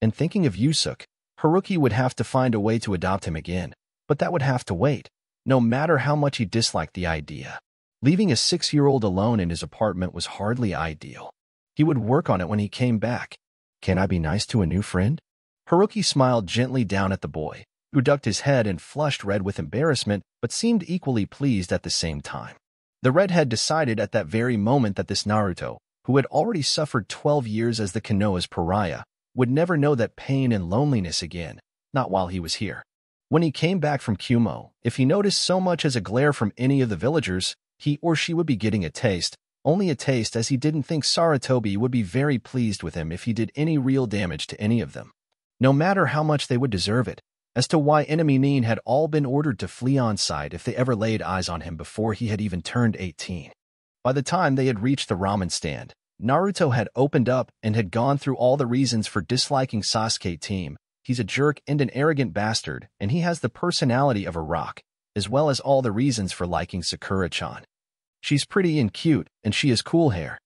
And thinking of Yusuke, Haruki would have to find a way to adopt him again, but that would have to wait, no matter how much he disliked the idea. Leaving a six-year-old alone in his apartment was hardly ideal. He would work on it when he came back. Can I be nice to a new friend? Haruki smiled gently down at the boy, who ducked his head and flushed red with embarrassment, but seemed equally pleased at the same time. The redhead decided at that very moment that this Naruto, who had already suffered 12 years as the Konoha's pariah, would never know that pain and loneliness again, not while he was here. When he came back from Kumo, if he noticed so much as a glare from any of the villagers, he or she would be getting a taste, only a taste as he didn't think Sarutobi would be very pleased with him if he did any real damage to any of them. No matter how much they would deserve it, as to why enemy Nin had all been ordered to flee on sight if they ever laid eyes on him before he had even turned 18. By the time they had reached the ramen stand, Naruto had opened up and had gone through all the reasons for disliking Sasuke-teme. He's a jerk and an arrogant bastard, and he has the personality of a rock, as well as all the reasons for liking Sakura-chan. She's pretty and cute, and she has cool hair.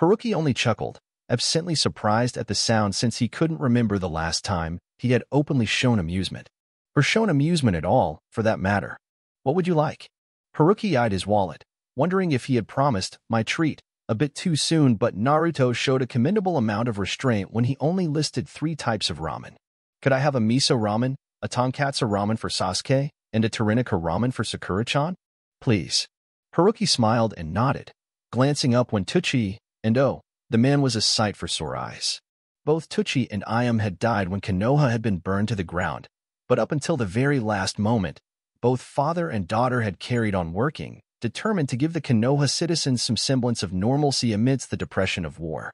Haruki only chuckled, absently surprised at the sound since he couldn't remember the last time he had openly shown amusement or shown amusement at all, for that matter. What would you like? Haruki eyed his wallet, wondering if he had promised my treat a bit too soon, but Naruto showed a commendable amount of restraint when he only listed three types of ramen. Could I have a miso ramen, a tonkatsu ramen for Sasuke, and a Tarinika ramen for Sakura-chan? Please. Haruki smiled and nodded, glancing up when Teuchi, and oh, the man was a sight for sore eyes. Both Teuchi and Ayame had died when Konoha had been burned to the ground, but up until the very last moment, both father and daughter had carried on working, determined to give the Konoha citizens some semblance of normalcy amidst the depression of war.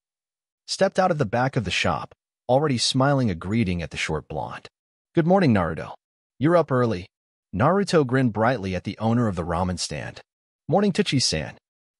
Stepped out of the back of the shop, already smiling a greeting at the short blonde. Good morning, Naruto. You're up early. Naruto grinned brightly at the owner of the ramen stand. Morning, Teuchi-san.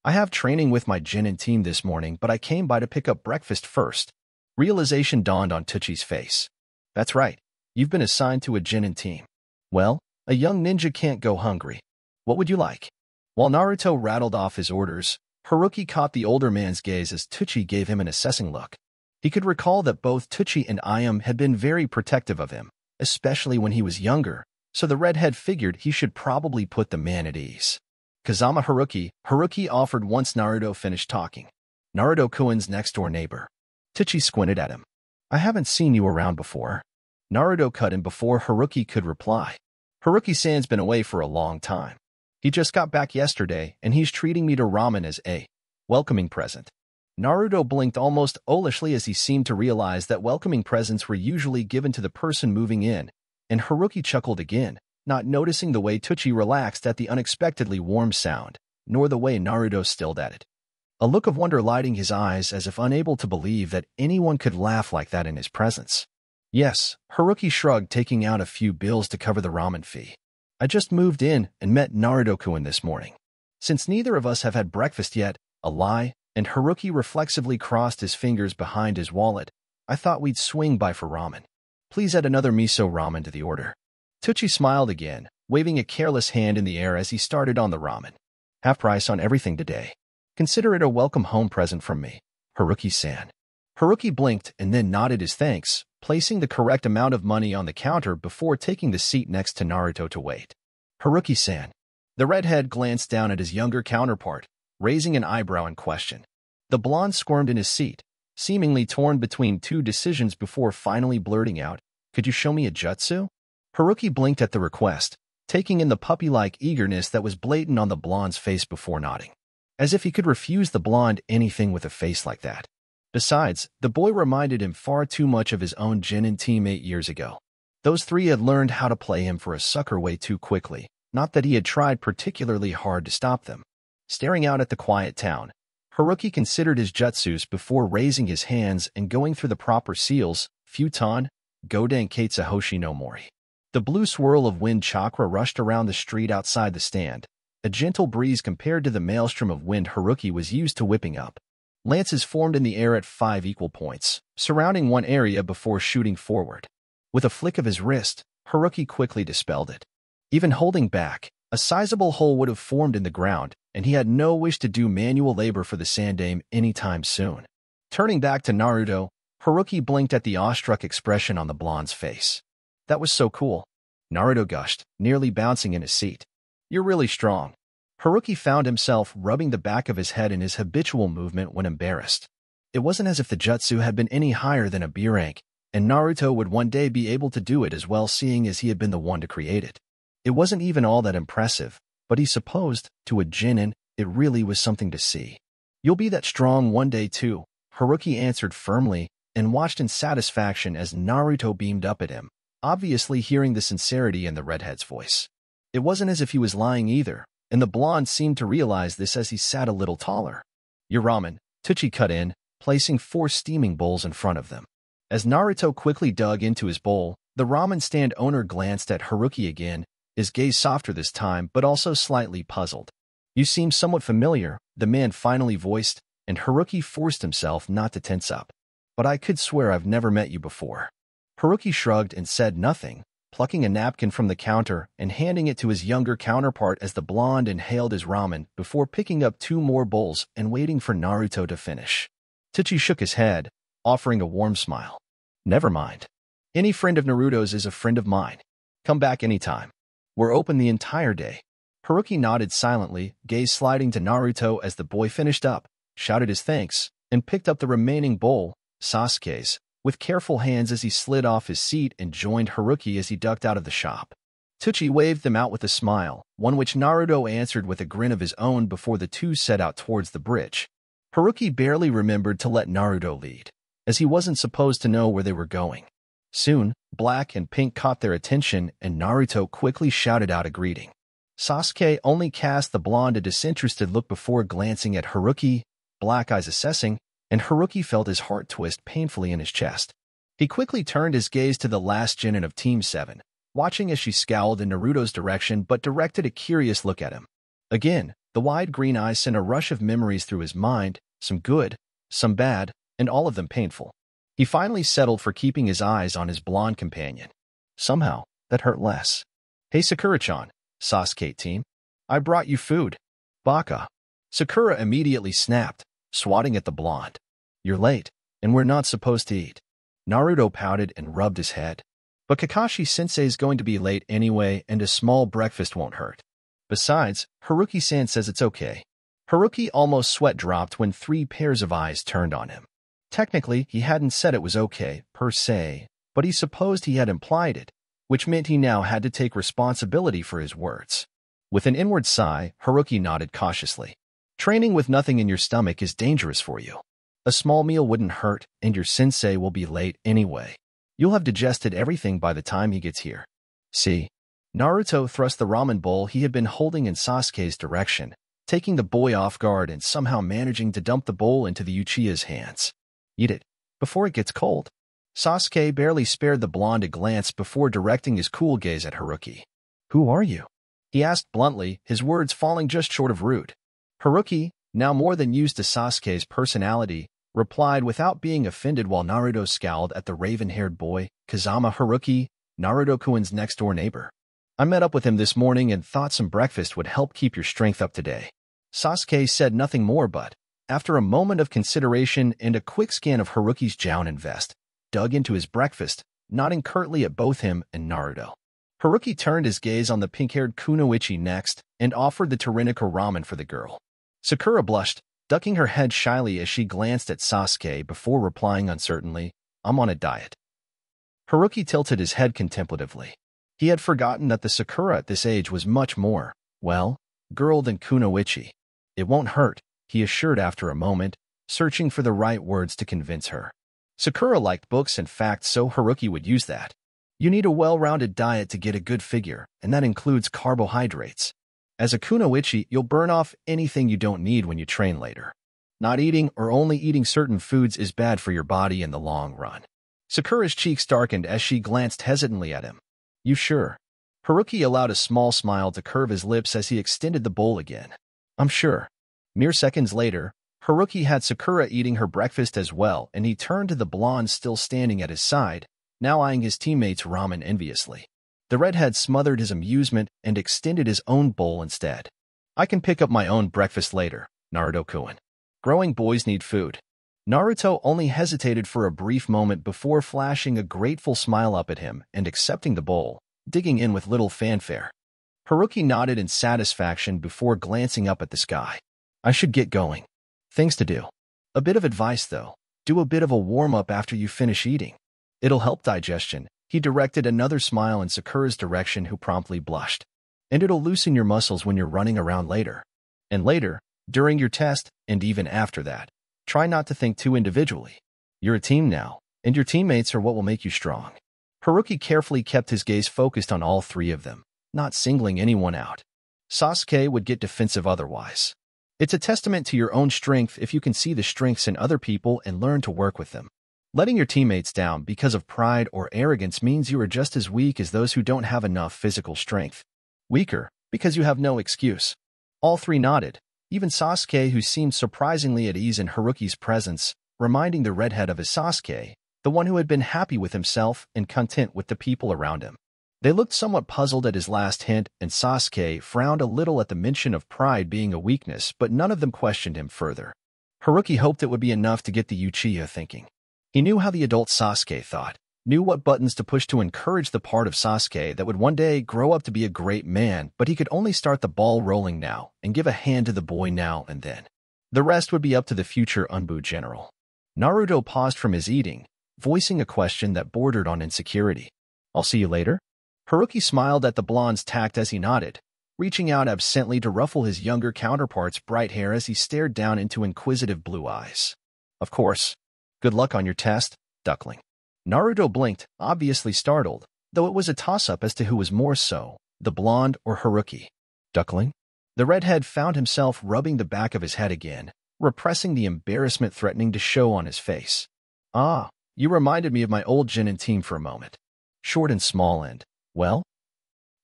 I have training with my Genin team this morning, but I came by to pick up breakfast first. Realization dawned on Teuchi's face. That's right. You've been assigned to a Genin team. Well, a young ninja can't go hungry. What would you like? While Naruto rattled off his orders, Haruki caught the older man's gaze as Teuchi gave him an assessing look. He could recall that both Teuchi and Ayame had been very protective of him, especially when he was younger, so the redhead figured he should probably put the man at ease. Kazama Haruki, Haruki offered once Naruto finished talking. Naruto-kun's next-door neighbor. Teuchi squinted at him. I haven't seen you around before. Naruto cut him before Haruki could reply. Haruki-san's been away for a long time. He just got back yesterday, and he's treating me to ramen as a welcoming present. Naruto blinked almost owlishly as he seemed to realize that welcoming presents were usually given to the person moving in, and Haruki chuckled again, not noticing the way Teuchi relaxed at the unexpectedly warm sound, nor the way Naruto stilled at it. A look of wonder lighting his eyes as if unable to believe that anyone could laugh like that in his presence. Yes, Haruki shrugged, taking out a few bills to cover the ramen fee. I just moved in and met Naruto-kun this morning. Since neither of us have had breakfast yet, a lie, and Haruki reflexively crossed his fingers behind his wallet, I thought we'd swing by for ramen. Please add another miso ramen to the order. Teuchi smiled again, waving a careless hand in the air as he started on the ramen. Half price on everything today. Consider it a welcome home present from me, Haruki-san. Haruki blinked and then nodded his thanks, placing the correct amount of money on the counter before taking the seat next to Naruto to wait. Haruki-san. The redhead glanced down at his younger counterpart, raising an eyebrow in question. The blonde squirmed in his seat, seemingly torn between two decisions before finally blurting out, Could you show me a jutsu? Haruki blinked at the request, taking in the puppy-like eagerness that was blatant on the blonde's face before nodding. As if he could refuse the blonde anything with a face like that. Besides, the boy reminded him far too much of his own Genin team eight years ago. Those three had learned how to play him for a sucker way too quickly, not that he had tried particularly hard to stop them. Staring out at the quiet town, Haruki considered his jutsus before raising his hands and going through the proper seals, Futon, Kaitsa Hoshi no Mori. The blue swirl of wind chakra rushed around the street outside the stand, a gentle breeze compared to the maelstrom of wind Haruki was used to whipping up. Lances formed in the air at five equal points, surrounding one area before shooting forward. With a flick of his wrist, Haruki quickly dispelled it. Even holding back, a sizable hole would have formed in the ground, and he had no wish to do manual labor for the Sandaime anytime soon. Turning back to Naruto, Haruki blinked at the awestruck expression on the blonde's face. That was so cool. Naruto gushed, nearly bouncing in his seat. You're really strong. Haruki found himself rubbing the back of his head in his habitual movement when embarrassed. It wasn't as if the jutsu had been any higher than a B rank, and Naruto would one day be able to do it as well seeing as he had been the one to create it. It wasn't even all that impressive, but he supposed, to a genin, it really was something to see. You'll be that strong one day too, Haruki answered firmly and watched in satisfaction as Naruto beamed up at him, obviously hearing the sincerity in the redhead's voice. It wasn't as if he was lying either, and the blonde seemed to realize this as he sat a little taller. Your ramen, Teuchi cut in, placing four steaming bowls in front of them. As Naruto quickly dug into his bowl, the ramen stand owner glanced at Haruki again, his gaze softer this time but also slightly puzzled. You seem somewhat familiar, the man finally voiced, and Haruki forced himself not to tense up. But I could swear I've never met you before. Haruki shrugged and said nothing, plucking a napkin from the counter and handing it to his younger counterpart as the blonde inhaled his ramen before picking up two more bowls and waiting for Naruto to finish. Teuchi shook his head, offering a warm smile. Never mind. Any friend of Naruto's is a friend of mine. Come back anytime. We're open the entire day. Haruki nodded silently, gaze sliding to Naruto as the boy finished up, shouted his thanks, and picked up the remaining bowl, Sasuke's, with careful hands as he slid off his seat and joined Haruki as he ducked out of the shop. Teuchi waved them out with a smile, one which Naruto answered with a grin of his own before the two set out towards the bridge. Haruki barely remembered to let Naruto lead, as he wasn't supposed to know where they were going. Soon, Black and Pink caught their attention and Naruto quickly shouted out a greeting. Sasuke only cast the blonde a disinterested look before glancing at Haruki, Black Eyes assessing, and Haruki felt his heart twist painfully in his chest. He quickly turned his gaze to the last genin of Team 7, watching as she scowled in Naruto's direction but directed a curious look at him. Again, the wide green eyes sent a rush of memories through his mind, some good, some bad, and all of them painful. He finally settled for keeping his eyes on his blonde companion. Somehow, that hurt less. Hey Sakura-chan, Sasuke-teme. I brought you food. Baka. Sakura immediately snapped, swatting at the blonde. You're late, and we're not supposed to eat. Naruto pouted and rubbed his head. But Kakashi-sensei's going to be late anyway, and a small breakfast won't hurt. Besides, Haruki-san says it's okay. Haruki almost sweat dropped when three pairs of eyes turned on him. Technically, he hadn't said it was okay, per se, but he supposed he had implied it, which meant he now had to take responsibility for his words. With an inward sigh, Haruki nodded cautiously. Training with nothing in your stomach is dangerous for you. A small meal wouldn't hurt, and your sensei will be late anyway. You'll have digested everything by the time he gets here. See? Naruto thrust the ramen bowl he had been holding in Sasuke's direction, taking the boy off guard and somehow managing to dump the bowl into the Uchiha's hands. Eat it, before it gets cold. Sasuke barely spared the blonde a glance before directing his cool gaze at Haruki. Who are you? He asked bluntly, his words falling just short of rude. Haruki, now more than used to Sasuke's personality, replied without being offended while Naruto scowled at the raven-haired boy, Kazama Haruki, Naruto-kun's next-door neighbor. I met up with him this morning and thought some breakfast would help keep your strength up today. Sasuke said nothing more but, after a moment of consideration and a quick scan of Haruki's Jounin vest, dug into his breakfast, nodding curtly at both him and Naruto. Haruki turned his gaze on the pink-haired Kunoichi next and offered the Tarinika ramen for the girl. Sakura blushed, ducking her head shyly as she glanced at Sasuke before replying uncertainly, I'm on a diet. Haruki tilted his head contemplatively. He had forgotten that the Sakura at this age was much more, well, girl than Kunoichi. It won't hurt, he assured after a moment, searching for the right words to convince her. Sakura liked books and facts so Haruki would use that. You need a well-rounded diet to get a good figure, and that includes carbohydrates. As a kunoichi, you'll burn off anything you don't need when you train later. Not eating or only eating certain foods is bad for your body in the long run. Sakura's cheeks darkened as she glanced hesitantly at him. You sure? Haruki allowed a small smile to curve his lips as he extended the bowl again. I'm sure. Mere seconds later, Haruki had Sakura eating her breakfast as well, and he turned to the blonde still standing at his side, now eyeing his teammate's ramen enviously. The redhead smothered his amusement and extended his own bowl instead. I can pick up my own breakfast later, Naruto-kun. Growing boys need food. Naruto only hesitated for a brief moment before flashing a grateful smile up at him and accepting the bowl, digging in with little fanfare. Haruki nodded in satisfaction before glancing up at the sky. I should get going. Things to do. A bit of advice, though. Do a bit of a warm-up after you finish eating. It'll help digestion, he directed another smile in Sakura's direction who promptly blushed. And it'll loosen your muscles when you're running around later. And later, during your test, and even after that. Try not to think too individually. You're a team now, and your teammates are what will make you strong. Haruki carefully kept his gaze focused on all three of them, not singling anyone out. Sasuke would get defensive otherwise. It's a testament to your own strength if you can see the strengths in other people and learn to work with them. Letting your teammates down because of pride or arrogance means you are just as weak as those who don't have enough physical strength. Weaker, because you have no excuse. All three nodded, even Sasuke who seemed surprisingly at ease in Haruki's presence, reminding the redhead of his Sasuke, the one who had been happy with himself and content with the people around him. They looked somewhat puzzled at his last hint, and Sasuke frowned a little at the mention of pride being a weakness, but none of them questioned him further. Haruki hoped it would be enough to get the Uchiha thinking. He knew how the adult Sasuke thought, knew what buttons to push to encourage the part of Sasuke that would one day grow up to be a great man, but he could only start the ball rolling now and give a hand to the boy now and then. The rest would be up to the future Anbu general. Naruto paused from his eating, voicing a question that bordered on insecurity. I'll see you later? Haruki smiled at the blonde's tact as he nodded, reaching out absently to ruffle his younger counterpart's bright hair as he stared down into inquisitive blue eyes. Of course, Good luck on your test, duckling. Naruto blinked, obviously startled, though it was a toss-up as to who was more so, the blonde or Haruki. Duckling? The redhead found himself rubbing the back of his head again, repressing the embarrassment threatening to show on his face. Ah, you reminded me of my old Genin team for a moment. Short and small and, well?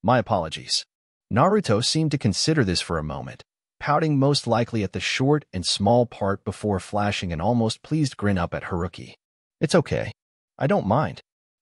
My apologies. Naruto seemed to consider this for a moment, pouting most likely at the short and small part before flashing an almost pleased grin up at Haruki. It's okay. I don't mind.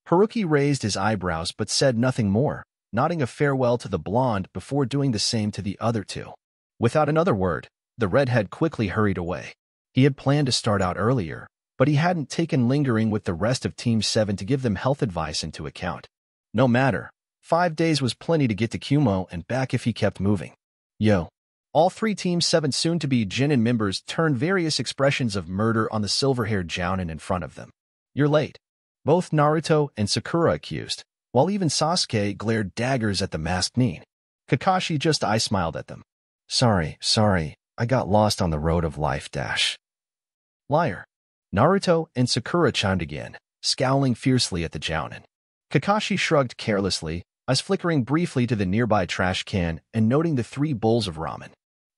Haruki raised his eyebrows but said nothing more, nodding a farewell to the blonde before doing the same to the other two. Without another word, the redhead quickly hurried away. He had planned to start out earlier, but he hadn't taken lingering with the rest of Team 7 to give them health advice into account. No matter, five days was plenty to get to Kumo and back if he kept moving. Yo, all three Team 7 soon-to-be Genin members turned various expressions of murder on the silver-haired Jounin in front of them. You're late. Both Naruto and Sakura accused, while even Sasuke glared daggers at the masked Nin. Kakashi just eye-smiled at them. Sorry, sorry, I got lost on the road of life dash. Liar. Naruto and Sakura chimed again, scowling fiercely at the Jounin. Kakashi shrugged carelessly, as flickering briefly to the nearby trash can and noting the three bowls of ramen.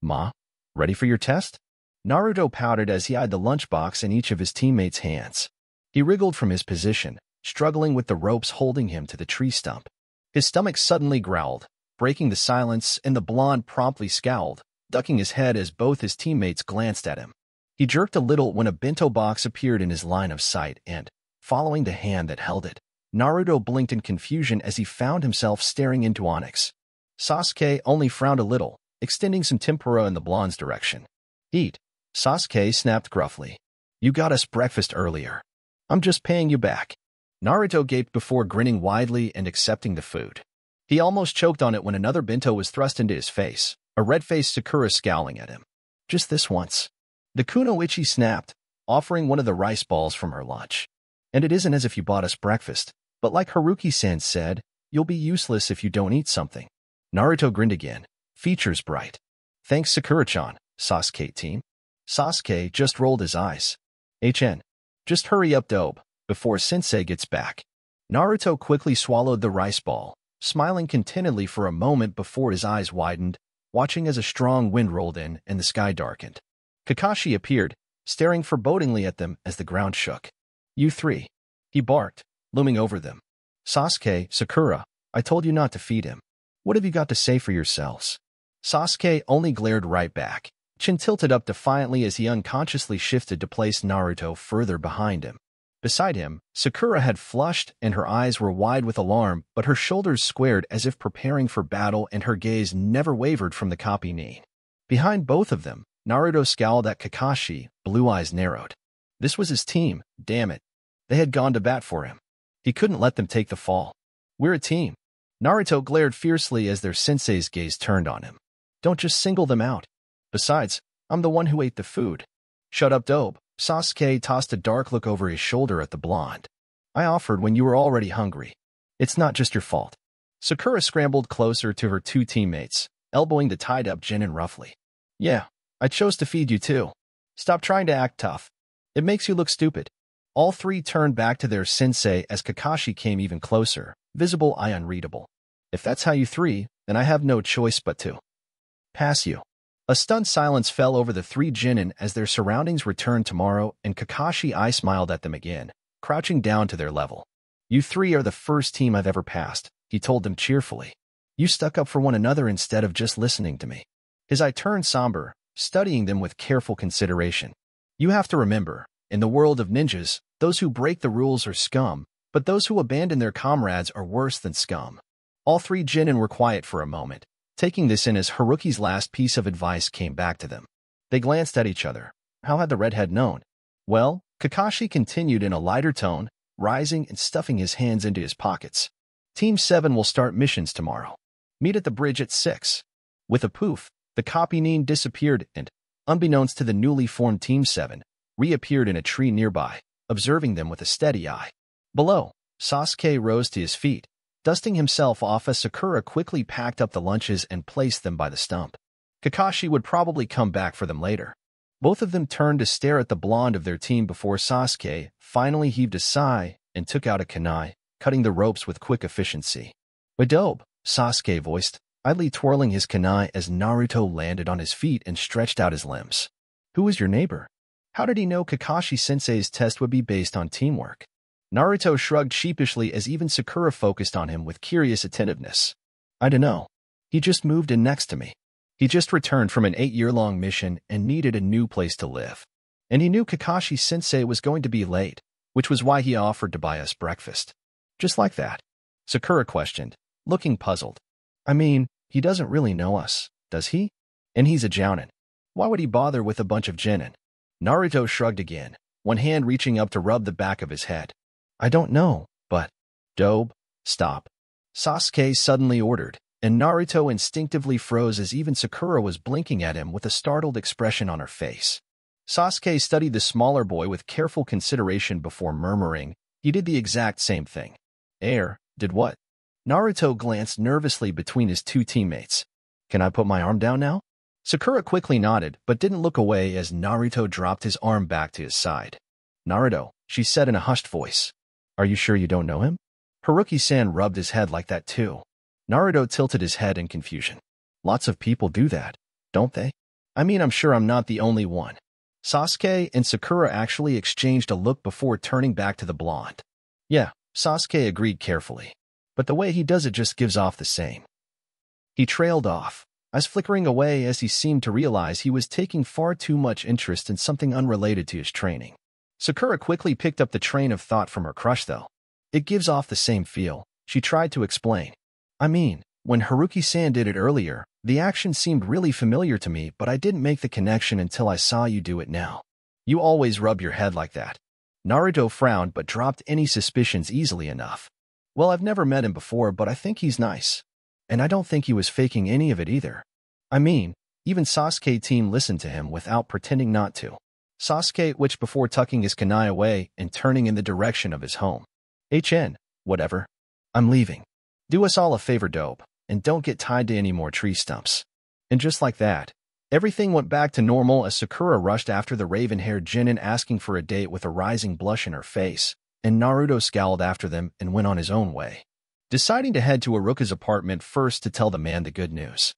Ma, ready for your test? Naruto pouted as he eyed the lunchbox in each of his teammates' hands. He wriggled from his position, struggling with the ropes holding him to the tree stump. His stomach suddenly growled, breaking the silence, and the blonde promptly scowled, ducking his head as both his teammates glanced at him. He jerked a little when a bento box appeared in his line of sight and, following the hand that held it, Naruto blinked in confusion as he found himself staring into Onyx. Sasuke only frowned a little, extending some tempura in the blonde's direction. Eat. Sasuke snapped gruffly. You got us breakfast earlier. I'm just paying you back. Naruto gaped before grinning widely and accepting the food. He almost choked on it when another bento was thrust into his face, a red-faced Sakura scowling at him. Just this once. The kunoichi snapped, offering one of the rice balls from her lunch. And it isn't as if you bought us breakfast, but like Haruki-san said, you'll be useless if you don't eat something. Naruto grinned again, Features bright. Thanks Sakura-chan, Sasuke-teme. Sasuke just rolled his eyes. HN. Just hurry up dope, before sensei gets back. Naruto quickly swallowed the rice ball, smiling contentedly for a moment before his eyes widened, watching as a strong wind rolled in and the sky darkened. Kakashi appeared, staring forebodingly at them as the ground shook. You three. He barked, looming over them. Sasuke, Sakura, I told you not to feed him. What have you got to say for yourselves? Sasuke only glared right back, chin tilted up defiantly as he unconsciously shifted to place Naruto further behind him. Beside him, Sakura had flushed and her eyes were wide with alarm, but her shoulders squared as if preparing for battle and her gaze never wavered from the copy Nin. Behind both of them, Naruto scowled at Kakashi, blue eyes narrowed. This was his team, damn it. They had gone to bat for him. He couldn't let them take the fall. We're a team. Naruto glared fiercely as their sensei's gaze turned on him. Don't just single them out. Besides, I'm the one who ate the food. Shut up, dope. Sasuke tossed a dark look over his shoulder at the blonde. I offered when you were already hungry. It's not just your fault. Sakura scrambled closer to her two teammates, elbowing the tied-up Genin roughly. Yeah, I chose to feed you too. Stop trying to act tough. It makes you look stupid. All three turned back to their sensei as Kakashi came even closer, visible eye unreadable. If that's how you three, then I have no choice but to pass you. A stunned silence fell over the three Genin as their surroundings returned tomorrow, and Kakashi I smiled at them again, crouching down to their level. You three are the first team I've ever passed, he told them cheerfully. You stuck up for one another instead of just listening to me. His eye turned somber, studying them with careful consideration. You have to remember, in the world of ninjas, those who break the rules are scum, but those who abandon their comrades are worse than scum. All three Genin were quiet for a moment, Taking this in as Haruki's last piece of advice came back to them. They glanced at each other. How had the redhead known? Well, Kakashi continued in a lighter tone, rising and stuffing his hands into his pockets. Team 7 will start missions tomorrow. Meet at the bridge at 6. With a poof, the copy disappeared and, unbeknownst to the newly formed Team 7, reappeared in a tree nearby, observing them with a steady eye. Below, Sasuke rose to his feet, Dusting himself off as Sakura quickly packed up the lunches and placed them by the stump. Kakashi would probably come back for them later. Both of them turned to stare at the blonde of their team before Sasuke finally heaved a sigh and took out a kunai, cutting the ropes with quick efficiency. Adobe, Sasuke voiced, idly twirling his kunai as Naruto landed on his feet and stretched out his limbs. Who is your neighbor? How did he know Kakashi-sensei's test would be based on teamwork? Naruto shrugged sheepishly as even Sakura focused on him with curious attentiveness. I dunno. He just moved in next to me. He just returned from an eight-year-long mission and needed a new place to live. And he knew Kakashi-sensei was going to be late, which was why he offered to buy us breakfast. Just like that. Sakura questioned, looking puzzled. I mean, he doesn't really know us, does he? And he's a Jounin. Why would he bother with a bunch of Genin? Naruto shrugged again, one hand reaching up to rub the back of his head. I don't know, but... Dobe, stop. Sasuke suddenly ordered, and Naruto instinctively froze as even Sakura was blinking at him with a startled expression on her face. Sasuke studied the smaller boy with careful consideration before murmuring, he did the exact same thing. Air, did what? Naruto glanced nervously between his two teammates. Can I put my arm down now? Sakura quickly nodded, but didn't look away as Naruto dropped his arm back to his side. Naruto, she said in a hushed voice. Are you sure you don't know him? Haruki-san rubbed his head like that too. Naruto tilted his head in confusion. Lots of people do that, don't they? I mean, I'm sure I'm not the only one. Sasuke and Sakura actually exchanged a look before turning back to the blonde. Yeah, Sasuke agreed carefully. But the way he does it just gives off the same. He trailed off, eyes flickering away as he seemed to realize he was taking far too much interest in something unrelated to his training. Sakura quickly picked up the train of thought from her crush, though. It gives off the same feel, she tried to explain. I mean, when Haruki-san did it earlier, the action seemed really familiar to me, but I didn't make the connection until I saw you do it now. You always rub your head like that. Naruto frowned but dropped any suspicions easily enough. Well, I've never met him before, but I think he's nice. And I don't think he was faking any of it either. I mean, even Sasuke-teme listened to him without pretending not to. Sasuke which before tucking his kunai away and turning in the direction of his home. HN, whatever. I'm leaving. Do us all a favor, dope, and don't get tied to any more tree stumps. And just like that, everything went back to normal as Sakura rushed after the raven-haired Genin asking for a date with a rising blush in her face, and Naruto scowled after them and went on his own way, deciding to head to Iruka's apartment first to tell the man the good news.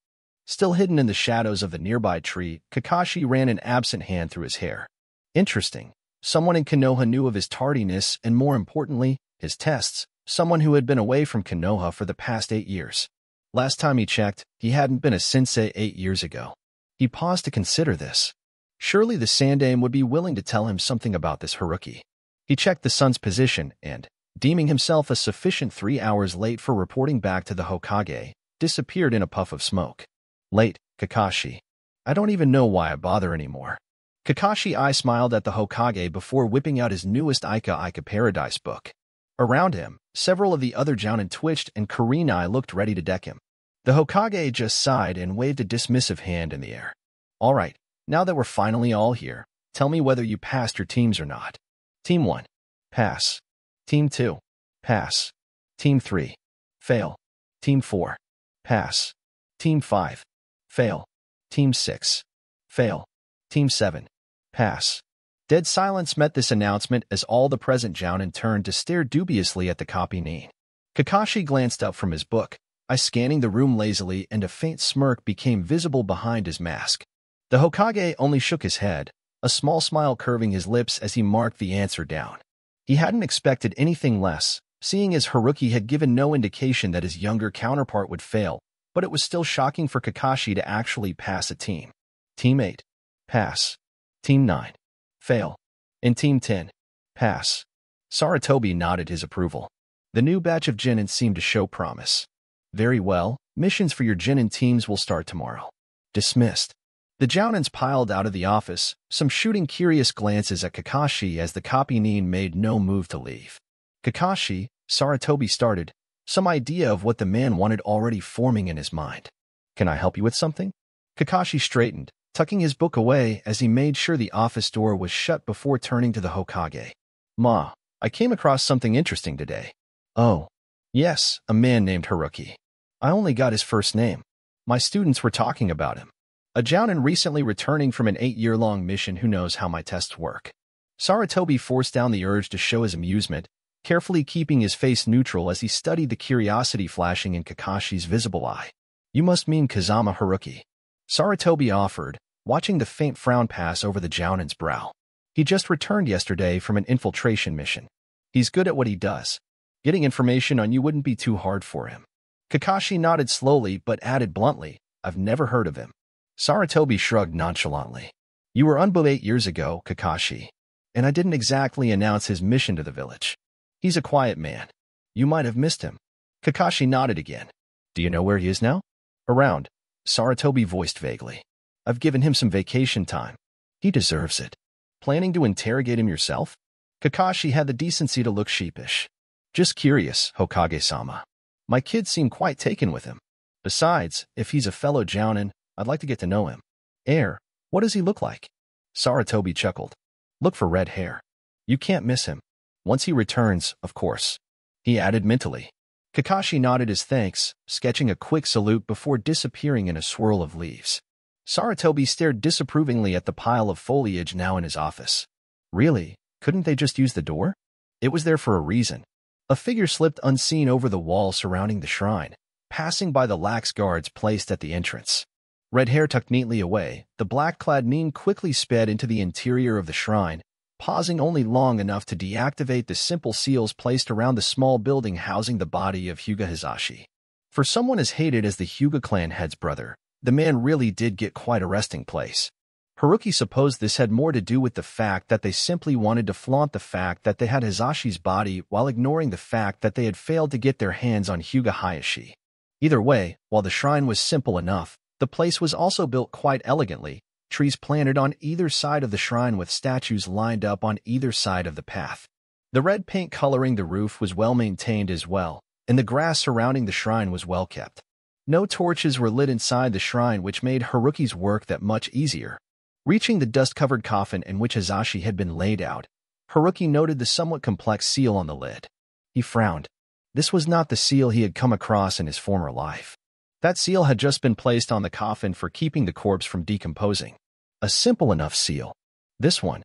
Still hidden in the shadows of the nearby tree, Kakashi ran an absent hand through his hair. Interesting. Someone in Konoha knew of his tardiness and, more importantly, his tests, someone who had been away from Konoha for the past eight years. Last time he checked, he hadn't been a sensei eight years ago. He paused to consider this. Surely the Sandaime would be willing to tell him something about this Haruki. He checked the sun's position and, deeming himself a sufficient three hours late for reporting back to the Hokage, disappeared in a puff of smoke. Late, Kakashi. I don't even know why I bother anymore. Kakashi I smiled at the Hokage before whipping out his newest Icha Icha Paradise book. Around him, several of the other Jounin twitched and Kurenai looked ready to deck him. The Hokage just sighed and waved a dismissive hand in the air. All right, now that we're finally all here, tell me whether you passed your teams or not. Team 1. Pass. Team 2. Pass. Team 3. Fail. Team 4. Pass. Team 5. Fail. Team 6. Fail. Team 7. Pass. Dead silence met this announcement as all the present Jounin turned to stare dubiously at the copy Nin. Kakashi glanced up from his book, I scanning the room lazily and a faint smirk became visible behind his mask. The Hokage only shook his head, a small smile curving his lips as he marked the answer down. He hadn't expected anything less, seeing as Haruki had given no indication that his younger counterpart would fail, but it was still shocking for Kakashi to actually pass a team. Team 8. Pass. Team 9. Fail. In Team 10. Pass. Sarutobi nodded his approval. The new batch of Genin seemed to show promise. Very well, missions for your Genin teams will start tomorrow. Dismissed. The Jounins piled out of the office, some shooting curious glances at Kakashi as the copy Nin made no move to leave. Kakashi, Sarutobi started, some idea of what the man wanted already forming in his mind. Can I help you with something? Kakashi straightened, tucking his book away as he made sure the office door was shut before turning to the Hokage. Ma, I came across something interesting today. Oh, yes, a man named Haruki. I only got his first name. My students were talking about him. A Jounin recently returning from an eight-year-long mission who knows how my tests work. Sarutobi forced down the urge to show his amusement, carefully keeping his face neutral as he studied the curiosity flashing in Kakashi's visible eye. You must mean Kazama Haruki. Sarutobi offered, watching the faint frown pass over the Jounin's brow. He just returned yesterday from an infiltration mission. He's good at what he does. Getting information on you wouldn't be too hard for him. Kakashi nodded slowly but added bluntly, I've never heard of him. Sarutobi shrugged nonchalantly. You were anbu eight years ago, Kakashi, and I didn't exactly announce his mission to the village. He's a quiet man. You might have missed him. Kakashi nodded again. Do you know where he is now? Around. Sarutobi voiced vaguely. I've given him some vacation time. He deserves it. Planning to interrogate him yourself? Kakashi had the decency to look sheepish. Just curious, Hokage-sama. My kids seem quite taken with him. Besides, if he's a fellow Jounin, I'd like to get to know him. Air, what does he look like? Sarutobi chuckled. Look for red hair. You can't miss him. Once he returns, of course. He added mentally. Kakashi nodded his thanks, sketching a quick salute before disappearing in a swirl of leaves. Sarutobi stared disapprovingly at the pile of foliage now in his office. Really? Couldn't they just use the door? It was there for a reason. A figure slipped unseen over the wall surrounding the shrine, passing by the lax guards placed at the entrance. Red hair tucked neatly away, the black-clad Nin quickly sped into the interior of the shrine, pausing only long enough to deactivate the simple seals placed around the small building housing the body of Hyuga Hizashi. For someone as hated as the Hyuga clan head's brother, the man really did get quite a resting place. Haruki supposed this had more to do with the fact that they simply wanted to flaunt the fact that they had Hizashi's body while ignoring the fact that they had failed to get their hands on Hyuga Hiashi. Either way, while the shrine was simple enough, the place was also built quite elegantly, trees planted on either side of the shrine with statues lined up on either side of the path. The red paint coloring the roof was well maintained as well, and the grass surrounding the shrine was well kept. No torches were lit inside the shrine which made Haruki's work that much easier. Reaching the dust-covered coffin in which Hizashi had been laid out, Haruki noted the somewhat complex seal on the lid. He frowned. This was not the seal he had come across in his former life. That seal had just been placed on the coffin for keeping the corpse from decomposing. A simple enough seal. This one.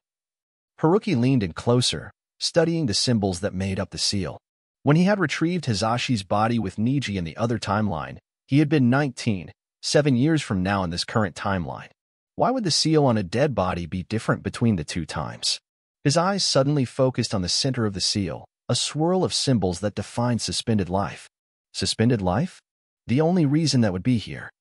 Haruki leaned in closer, studying the symbols that made up the seal. When he had retrieved Hizashi's body with Niji in the other timeline, he had been 19, seven years from now in this current timeline. Why would the seal on a dead body be different between the two times? His eyes suddenly focused on the center of the seal, a swirl of symbols that defined suspended life. Suspended life? The only reason that would be here.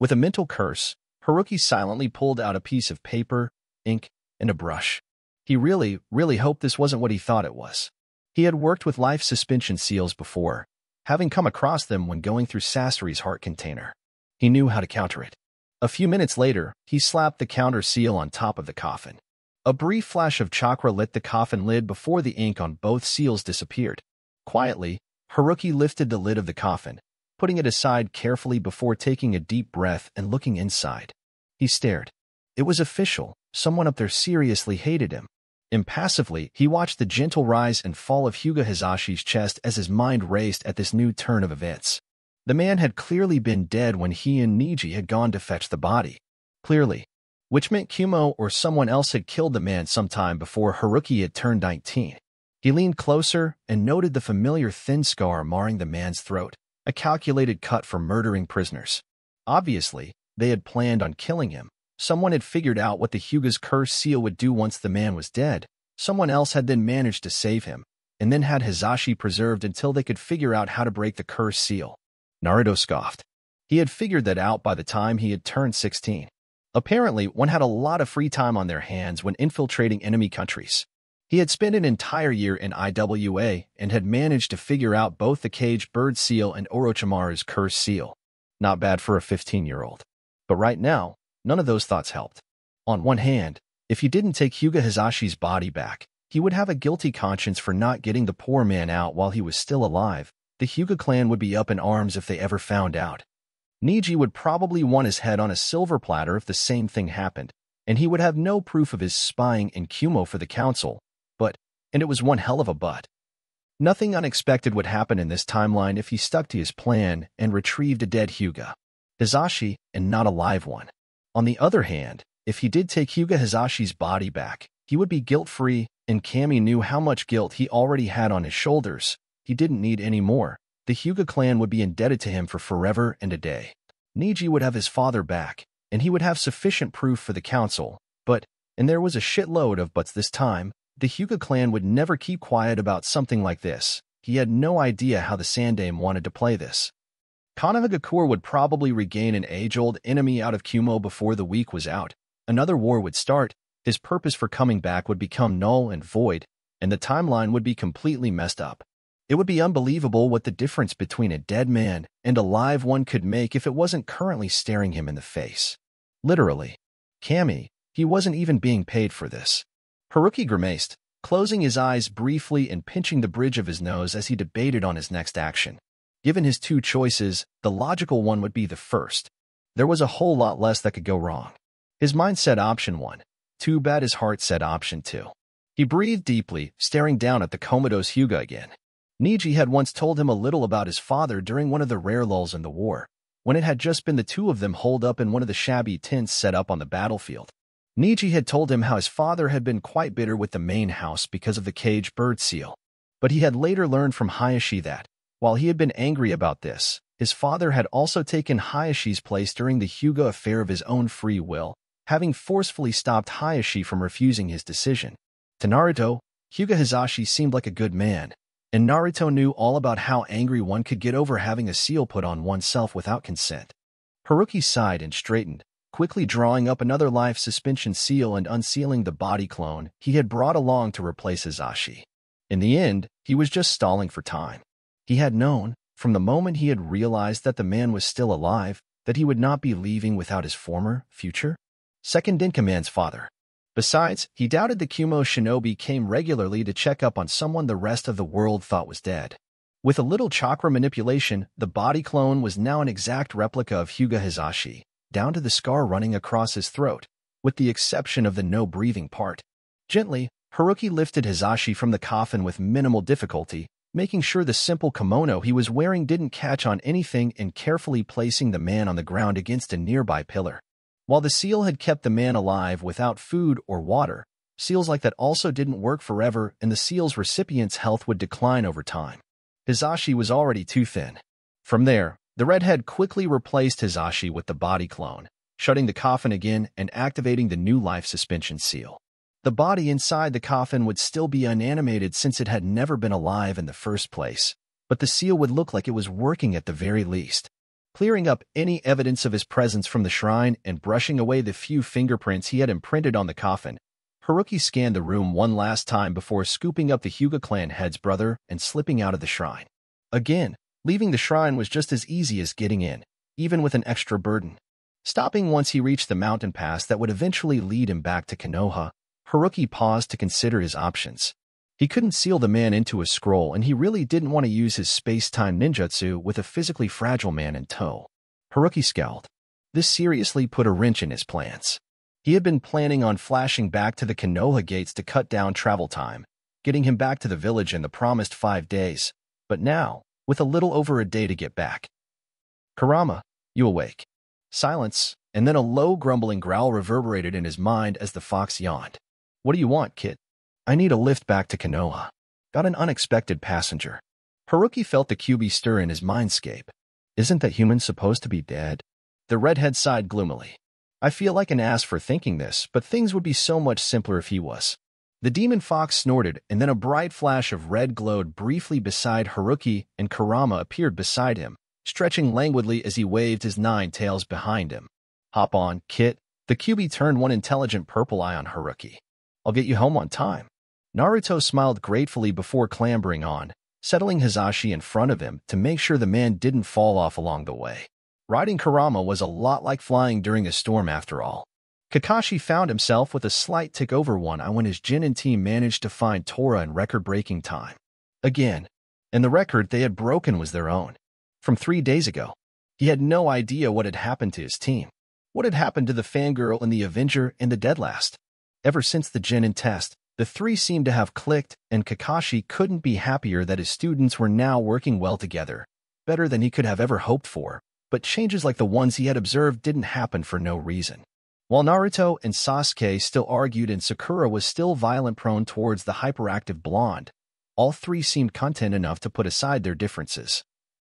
With a mental curse, Haruki silently pulled out a piece of paper, ink, and a brush. He really, really hoped this wasn't what he thought it was. He had worked with life suspension seals before, having come across them when going through Sasori's heart container. He knew how to counter it. A few minutes later, he slapped the counter seal on top of the coffin. A brief flash of chakra lit the coffin lid before the ink on both seals disappeared. Quietly, Haruki lifted the lid of the coffin, putting it aside carefully before taking a deep breath and looking inside. He stared. It was official. Someone up there seriously hated him. Impassively, he watched the gentle rise and fall of Hyuga Hizashi's chest as his mind raced at this new turn of events. The man had clearly been dead when he and Neji had gone to fetch the body. Clearly. Which meant Kumo or someone else had killed the man sometime before Haruki had turned 19. He leaned closer and noted the familiar thin scar marring the man's throat, a calculated cut for murdering prisoners. Obviously, they had planned on killing him, Someone had figured out what the Hyuga's curse seal would do once the man was dead. Someone else had then managed to save him, and then had Hizashi preserved until they could figure out how to break the curse seal. Naruto scoffed. He had figured that out by the time he had turned 16. Apparently, one had a lot of free time on their hands when infiltrating enemy countries. He had spent an entire year in IWA and had managed to figure out both the cage bird seal and Orochimaru's curse seal. Not bad for a 15-year-old. But right now, None of those thoughts helped. On one hand, if he didn't take Hyuga Hizashi's body back, he would have a guilty conscience for not getting the poor man out while he was still alive. The Hyuga clan would be up in arms if they ever found out. Neji would probably want his head on a silver platter if the same thing happened, and he would have no proof of his spying in Kumo for the council. And it was one hell of a but. Nothing unexpected would happen in this timeline if he stuck to his plan and retrieved a dead Hyuga. Hizashi, and not a live one. On the other hand, if he did take Hyuga Hizashi's body back, he would be guilt-free, and Kami knew how much guilt he already had on his shoulders. He didn't need any more. The Hyuga clan would be indebted to him for forever and a day. Neji would have his father back, and he would have sufficient proof for the council. But, and there was a shitload of buts this time, the Hyuga clan would never keep quiet about something like this. He had no idea how the Sandaime wanted to play this. Konohagakure would probably regain an age-old enemy out of Kumo before the week was out. Another war would start, his purpose for coming back would become null and void, and the timeline would be completely messed up. It would be unbelievable what the difference between a dead man and a live one could make if it wasn't currently staring him in the face. Literally. Kami, he wasn't even being paid for this. Haruki grimaced, closing his eyes briefly and pinching the bridge of his nose as he debated on his next action. Given his two choices, the logical one would be the first. There was a whole lot less that could go wrong. His mind said option one. Too bad his heart said option two. He breathed deeply, staring down at the comatose Hyuga again. Neji had once told him a little about his father during one of the rare lulls in the war, when it had just been the two of them holed up in one of the shabby tents set up on the battlefield. Neji had told him how his father had been quite bitter with the main house because of the caged bird seal. But he had later learned from Hiashi that, while he had been angry about this, his father had also taken Hiashi's place during the Hyuga affair of his own free will, having forcefully stopped Hiashi from refusing his decision. To Naruto, Hyuga Hizashi seemed like a good man, and Naruto knew all about how angry one could get over having a seal put on oneself without consent. Haruki sighed and straightened, quickly drawing up another life suspension seal and unsealing the body clone he had brought along to replace Hizashi. In the end, he was just stalling for time. He had known, from the moment he had realized that the man was still alive, that he would not be leaving without his former, future, second-in-command's father. Besides, he doubted the Kumo shinobi came regularly to check up on someone the rest of the world thought was dead. With a little chakra manipulation, the body clone was now an exact replica of Hyuga Hizashi, down to the scar running across his throat, with the exception of the no-breathing part. Gently, Haruki lifted Hizashi from the coffin with minimal difficulty, making sure the simple kimono he was wearing didn't catch on anything and carefully placing the man on the ground against a nearby pillar. While the seal had kept the man alive without food or water, seals like that also didn't work forever and the seal's recipient's health would decline over time. Hizashi was already too thin. From there, the redhead quickly replaced Hizashi with the body clone, shutting the coffin again and activating the new life suspension seal. The body inside the coffin would still be unanimated since it had never been alive in the first place, but the seal would look like it was working at the very least. Clearing up any evidence of his presence from the shrine and brushing away the few fingerprints he had imprinted on the coffin, Haruki scanned the room one last time before scooping up the Hyuga clan head's brother and slipping out of the shrine. Again, leaving the shrine was just as easy as getting in, even with an extra burden. Stopping once he reached the mountain pass that would eventually lead him back to Konoha, Haruki paused to consider his options. He couldn't seal the man into a scroll, and he really didn't want to use his space-time ninjutsu with a physically fragile man in tow. Haruki scowled. This seriously put a wrench in his plans. He had been planning on flashing back to the Konoha gates to cut down travel time, getting him back to the village in the promised five days, but now, with a little over a day to get back. Kurama, you awake. Silence, and then a low grumbling growl reverberated in his mind as the fox yawned. What do you want, kid? I need a lift back to Konoha. Got an unexpected passenger. Haruki felt the Kyuubi stir in his mindscape. Isn't that human supposed to be dead? The redhead sighed gloomily. I feel like an ass for thinking this, but things would be so much simpler if he was. The demon fox snorted, and then a bright flash of red glowed briefly beside Haruki, and Kurama appeared beside him, stretching languidly as he waved his nine tails behind him. Hop on, Kit. The Kyuubi turned one intelligent purple eye on Haruki. I'll get you home on time. Naruto smiled gratefully before clambering on, settling Hizashi in front of him to make sure the man didn't fall off along the way. Riding Kurama was a lot like flying during a storm after all. Kakashi found himself with a slight tick over one eye when his Genin team managed to find Tora in record-breaking time. Again, and the record they had broken was their own. From three days ago, he had no idea what had happened to his team. What had happened to the fangirl and the Avenger and the Deadlast? Ever since the Genin test, the three seemed to have clicked, and Kakashi couldn't be happier that his students were now working well together, better than he could have ever hoped for. But changes like the ones he had observed didn't happen for no reason. While Naruto and Sasuke still argued and Sakura was still violent-prone towards the hyperactive blonde, all three seemed content enough to put aside their differences,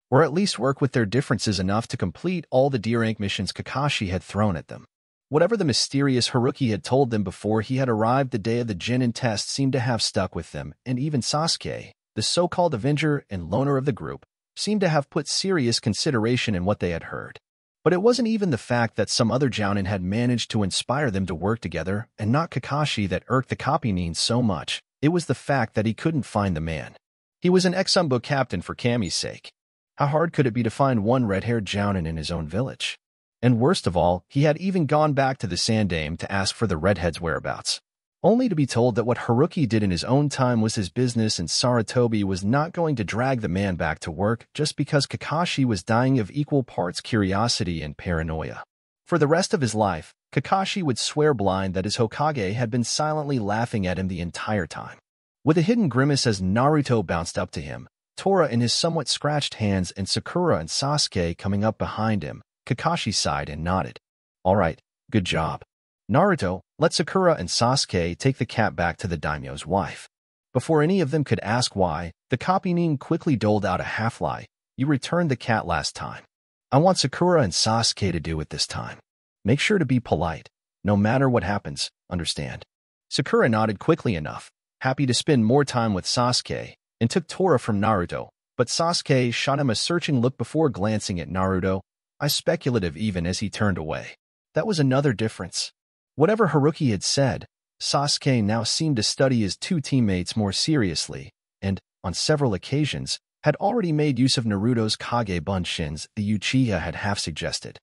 or at least work with their differences enough to complete all the D-rank missions Kakashi had thrown at them. Whatever the mysterious Haruki had told them before he had arrived the day of the Genin test seemed to have stuck with them, and even Sasuke, the so-called Avenger and loner of the group, seemed to have put serious consideration in what they had heard. But it wasn't even the fact that some other Jounin had managed to inspire them to work together, and not Kakashi that irked the copy so much. It was the fact that he couldn't find the man. He was an ex-Anbu captain for Kami's sake. How hard could it be to find one red-haired Jounin in his own village? And worst of all, he had even gone back to the Sandaime to ask for the redhead's whereabouts, only to be told that what Haruki did in his own time was his business and Sarutobi was not going to drag the man back to work just because Kakashi was dying of equal parts curiosity and paranoia. For the rest of his life, Kakashi would swear blind that his Hokage had been silently laughing at him the entire time. With a hidden grimace as Naruto bounced up to him, Tora in his somewhat scratched hands and Sakura and Sasuke coming up behind him, Kakashi sighed and nodded. All right, good job. Naruto, let Sakura and Sasuke take the cat back to the daimyo's wife. Before any of them could ask why, the copy quickly doled out a half-lie. You returned the cat last time. I want Sakura and Sasuke to do it this time. Make sure to be polite. No matter what happens, understand. Sakura nodded quickly enough, happy to spend more time with Sasuke, and took Tora from Naruto, but Sasuke shot him a searching look before glancing at Naruto, eye speculative even as he turned away. That was another difference. Whatever Haruki had said, Sasuke now seemed to study his two teammates more seriously, and, on several occasions, had already made use of Naruto's Kage Bunshins the Uchiha had half-suggested.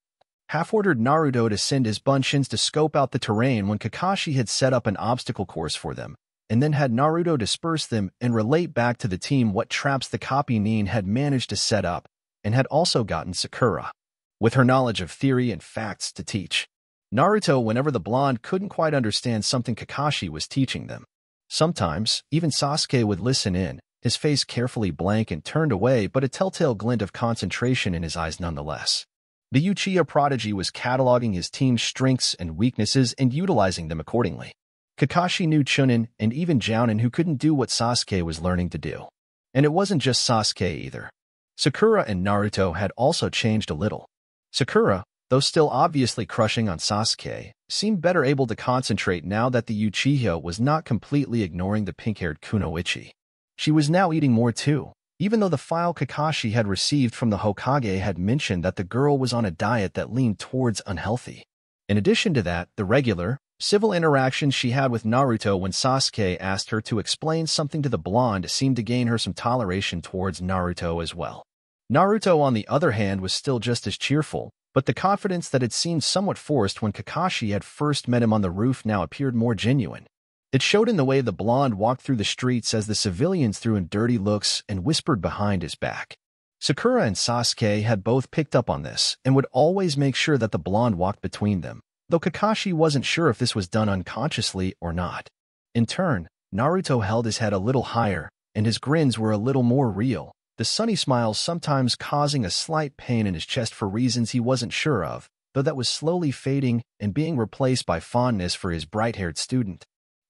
Half-ordered Naruto to send his Bunshins to scope out the terrain when Kakashi had set up an obstacle course for them, and then had Naruto disperse them and relate back to the team what traps the copy Nin had managed to set up, and had also gotten Sakura with her knowledge of theory and facts to teach. Naruto whenever the blonde couldn't quite understand something Kakashi was teaching them. Sometimes, even Sasuke would listen in, his face carefully blank and turned away but a telltale glint of concentration in his eyes nonetheless. The Uchiha prodigy was cataloging his team's strengths and weaknesses and utilizing them accordingly. Kakashi knew Chunin and even Jounin who couldn't do what Sasuke was learning to do. And it wasn't just Sasuke either. Sakura and Naruto had also changed a little. Sakura, though still obviously crushing on Sasuke, seemed better able to concentrate now that the Uchiha was not completely ignoring the pink-haired Kunoichi. She was now eating more too, even though the file Kakashi had received from the Hokage had mentioned that the girl was on a diet that leaned towards unhealthy. In addition to that, the regular, civil interactions she had with Naruto when Sasuke asked her to explain something to the blonde seemed to gain her some toleration towards Naruto as well. Naruto, on the other hand, was still just as cheerful, but the confidence that had seemed somewhat forced when Kakashi had first met him on the roof now appeared more genuine. It showed in the way the blonde walked through the streets as the civilians threw in dirty looks and whispered behind his back. Sakura and Sasuke had both picked up on this and would always make sure that the blonde walked between them, though Kakashi wasn't sure if this was done unconsciously or not. In turn, Naruto held his head a little higher, and his grins were a little more real, the sunny smile sometimes causing a slight pain in his chest for reasons he wasn't sure of, though that was slowly fading and being replaced by fondness for his bright-haired student.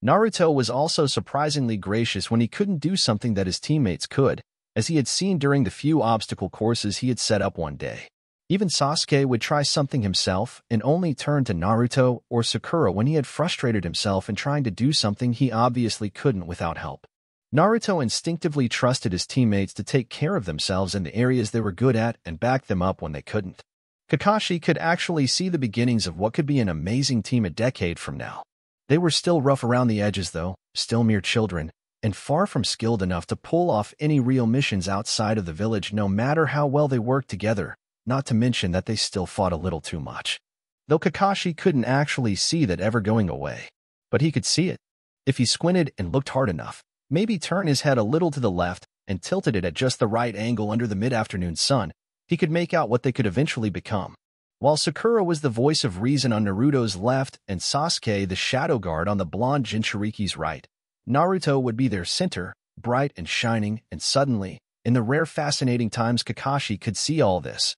Naruto was also surprisingly gracious when he couldn't do something that his teammates could, as he had seen during the few obstacle courses he had set up one day. Even Sasuke would try something himself and only turn to Naruto or Sakura when he had frustrated himself in trying to do something he obviously couldn't without help. Naruto instinctively trusted his teammates to take care of themselves in the areas they were good at and back them up when they couldn't. Kakashi could actually see the beginnings of what could be an amazing team a decade from now. They were still rough around the edges, though, still mere children, and far from skilled enough to pull off any real missions outside of the village no matter how well they worked together, not to mention that they still fought a little too much. Though Kakashi couldn't actually see that ever going away. But he could see it. If he squinted and looked hard enough, maybe turn his head a little to the left and tilted it at just the right angle under the mid-afternoon sun, he could make out what they could eventually become. While Sakura was the voice of reason on Naruto's left and Sasuke the shadow guard on the blonde Jinchuriki's right, Naruto would be their center, bright and shining, and suddenly, in the rare fascinating times Kakashi could see all this,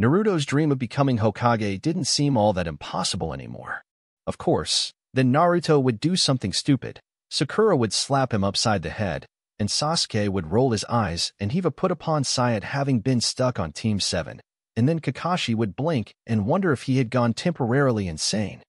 Naruto's dream of becoming Hokage didn't seem all that impossible anymore. Of course, then Naruto would do something stupid, Sakura would slap him upside the head, and Sasuke would roll his eyes and heave a put upon sigh at having been stuck on Team 7 and then Kakashi would blink and wonder if he had gone temporarily insane.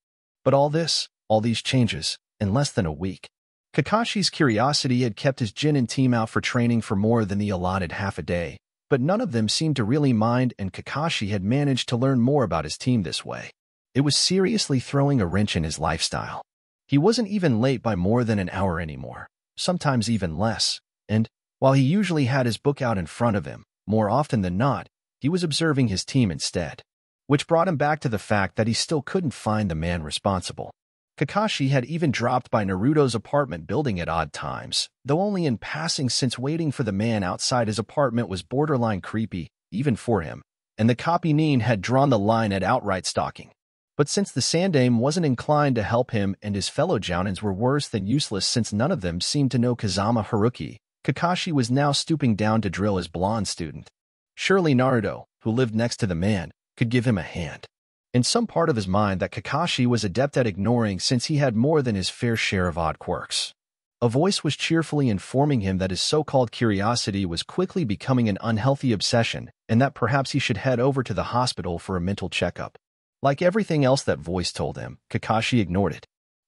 But all this, all these changes, in less than a week. Kakashi's curiosity had kept his Chunin team out for training for more than the allotted half a day, but none of them seemed to really mind and Kakashi had managed to learn more about his team this way. It was seriously throwing a wrench in his lifestyle. He wasn't even late by more than an hour anymore, sometimes even less, and, while he usually had his book out in front of him, more often than not, he was observing his team instead, which brought him back to the fact that he still couldn't find the man responsible. Kakashi had even dropped by Naruto's apartment building at odd times, though only in passing since waiting for the man outside his apartment was borderline creepy, even for him, and the copy Nin had drawn the line at outright stalking. But since the Sandaime wasn't inclined to help him and his fellow Jounins were worse than useless since none of them seemed to know Kazama Haruki, Kakashi was now stooping down to drill his blonde student. Surely Naruto, who lived next to the man, could give him a hand. In some part of his mind that Kakashi was adept at ignoring since he had more than his fair share of odd quirks. A voice was cheerfully informing him that his so-called curiosity was quickly becoming an unhealthy obsession and that perhaps he should head over to the hospital for a mental checkup. Like everything else that voice told him, Kakashi ignored it.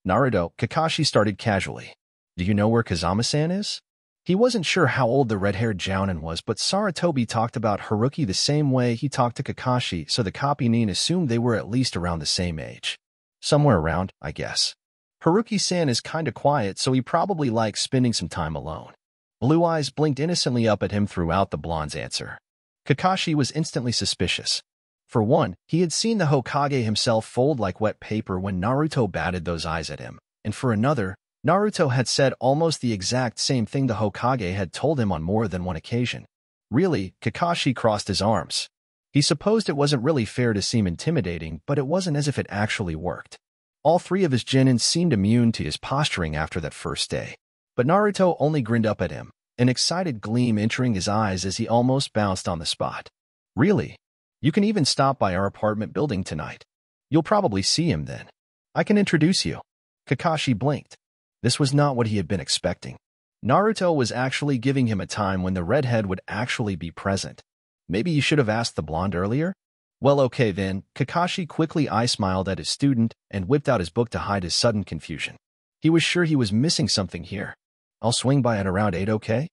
Naruto, Kakashi started casually. Do you know where Kazama-san is? He wasn't sure how old the red-haired Jounin was, but Sarutobi talked about Haruki the same way he talked to Kakashi, so the copy Nin assumed they were at least around the same age. Somewhere around, I guess. Haruki-san is kinda quiet, so he probably likes spending some time alone. Blue eyes blinked innocently up at him throughout the blonde's answer. Kakashi was instantly suspicious. For one, he had seen the Hokage himself fold like wet paper when Naruto batted those eyes at him, and for another, Naruto had said almost the exact same thing the Hokage had told him on more than one occasion. Really, Kakashi crossed his arms. He supposed it wasn't really fair to seem intimidating, but it wasn't as if it actually worked. All three of his Chunin seemed immune to his posturing after that first day. But Naruto only grinned up at him, an excited gleam entering his eyes as he almost bounced on the spot. Really? You can even stop by our apartment building tonight. You'll probably see him then. I can introduce you. Kakashi blinked. This was not what he had been expecting. Naruto was actually giving him a time when the redhead would actually be present. Maybe you should have asked the blonde earlier? Well, okay then. Kakashi quickly eye-smiled at his student and whipped out his book to hide his sudden confusion. He was sure he was missing something here. I'll swing by at around 8, okay?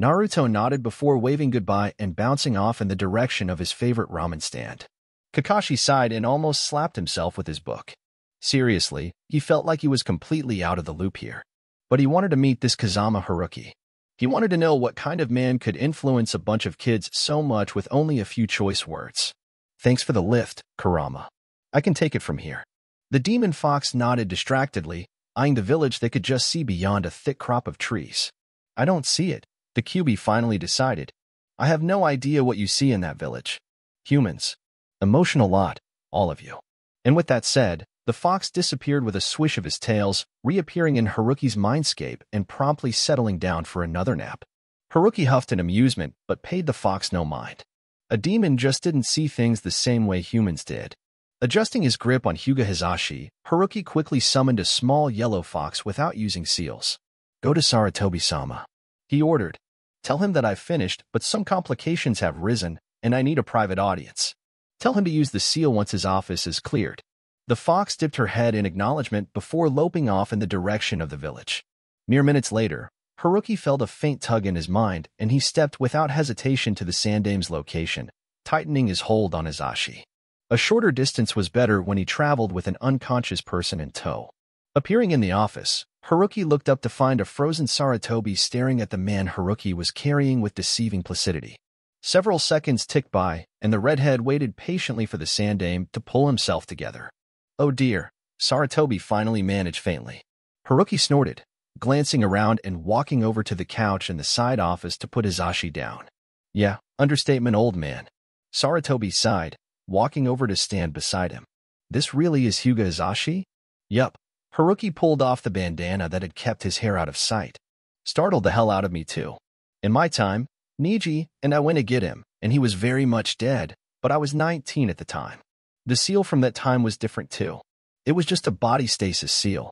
Naruto nodded before waving goodbye and bouncing off in the direction of his favorite ramen stand. Kakashi sighed and almost slapped himself with his book. Seriously, he felt like he was completely out of the loop here. But he wanted to meet this Kazama Haruki. He wanted to know what kind of man could influence a bunch of kids so much with only a few choice words. Thanks for the lift, Kurama. I can take it from here. The demon fox nodded distractedly, eyeing the village they could just see beyond a thick crop of trees. I don't see it, the Kyuubi finally decided. I have no idea what you see in that village. Humans. Emotional lot, all of you. And with that said, the fox disappeared with a swish of his tails, reappearing in Haruki's mindscape and promptly settling down for another nap. Haruki huffed in amusement, but paid the fox no mind. A demon just didn't see things the same way humans did. Adjusting his grip on Hyuga Hizashi, Haruki quickly summoned a small yellow fox without using seals. Go to Sarutobi-sama. He ordered. Tell him that I've finished, but some complications have risen, and I need a private audience. Tell him to use the seal once his office is cleared. The fox dipped her head in acknowledgement before loping off in the direction of the village. Mere minutes later, Haruki felt a faint tug in his mind, and he stepped without hesitation to the Sandaime's location, tightening his hold on Hizashi. A shorter distance was better when he traveled with an unconscious person in tow. Appearing in the office, Haruki looked up to find a frozen Sarutobi staring at the man Haruki was carrying with deceiving placidity. Several seconds ticked by, and the redhead waited patiently for the Sandaime to pull himself together. Oh dear, Sarutobi finally managed faintly. Haruki snorted, glancing around and walking over to the couch in the side office to put Hizashi down. Yeah, understatement old man. Sarutobi sighed, walking over to stand beside him. This really is Hyuga Hizashi? Yup. Haruki pulled off the bandana that had kept his hair out of sight. Startled the hell out of me too. In my time, Neji and I went to get him, and he was very much dead, but I was 19 at the time. The seal from that time was different too. It was just a body stasis seal,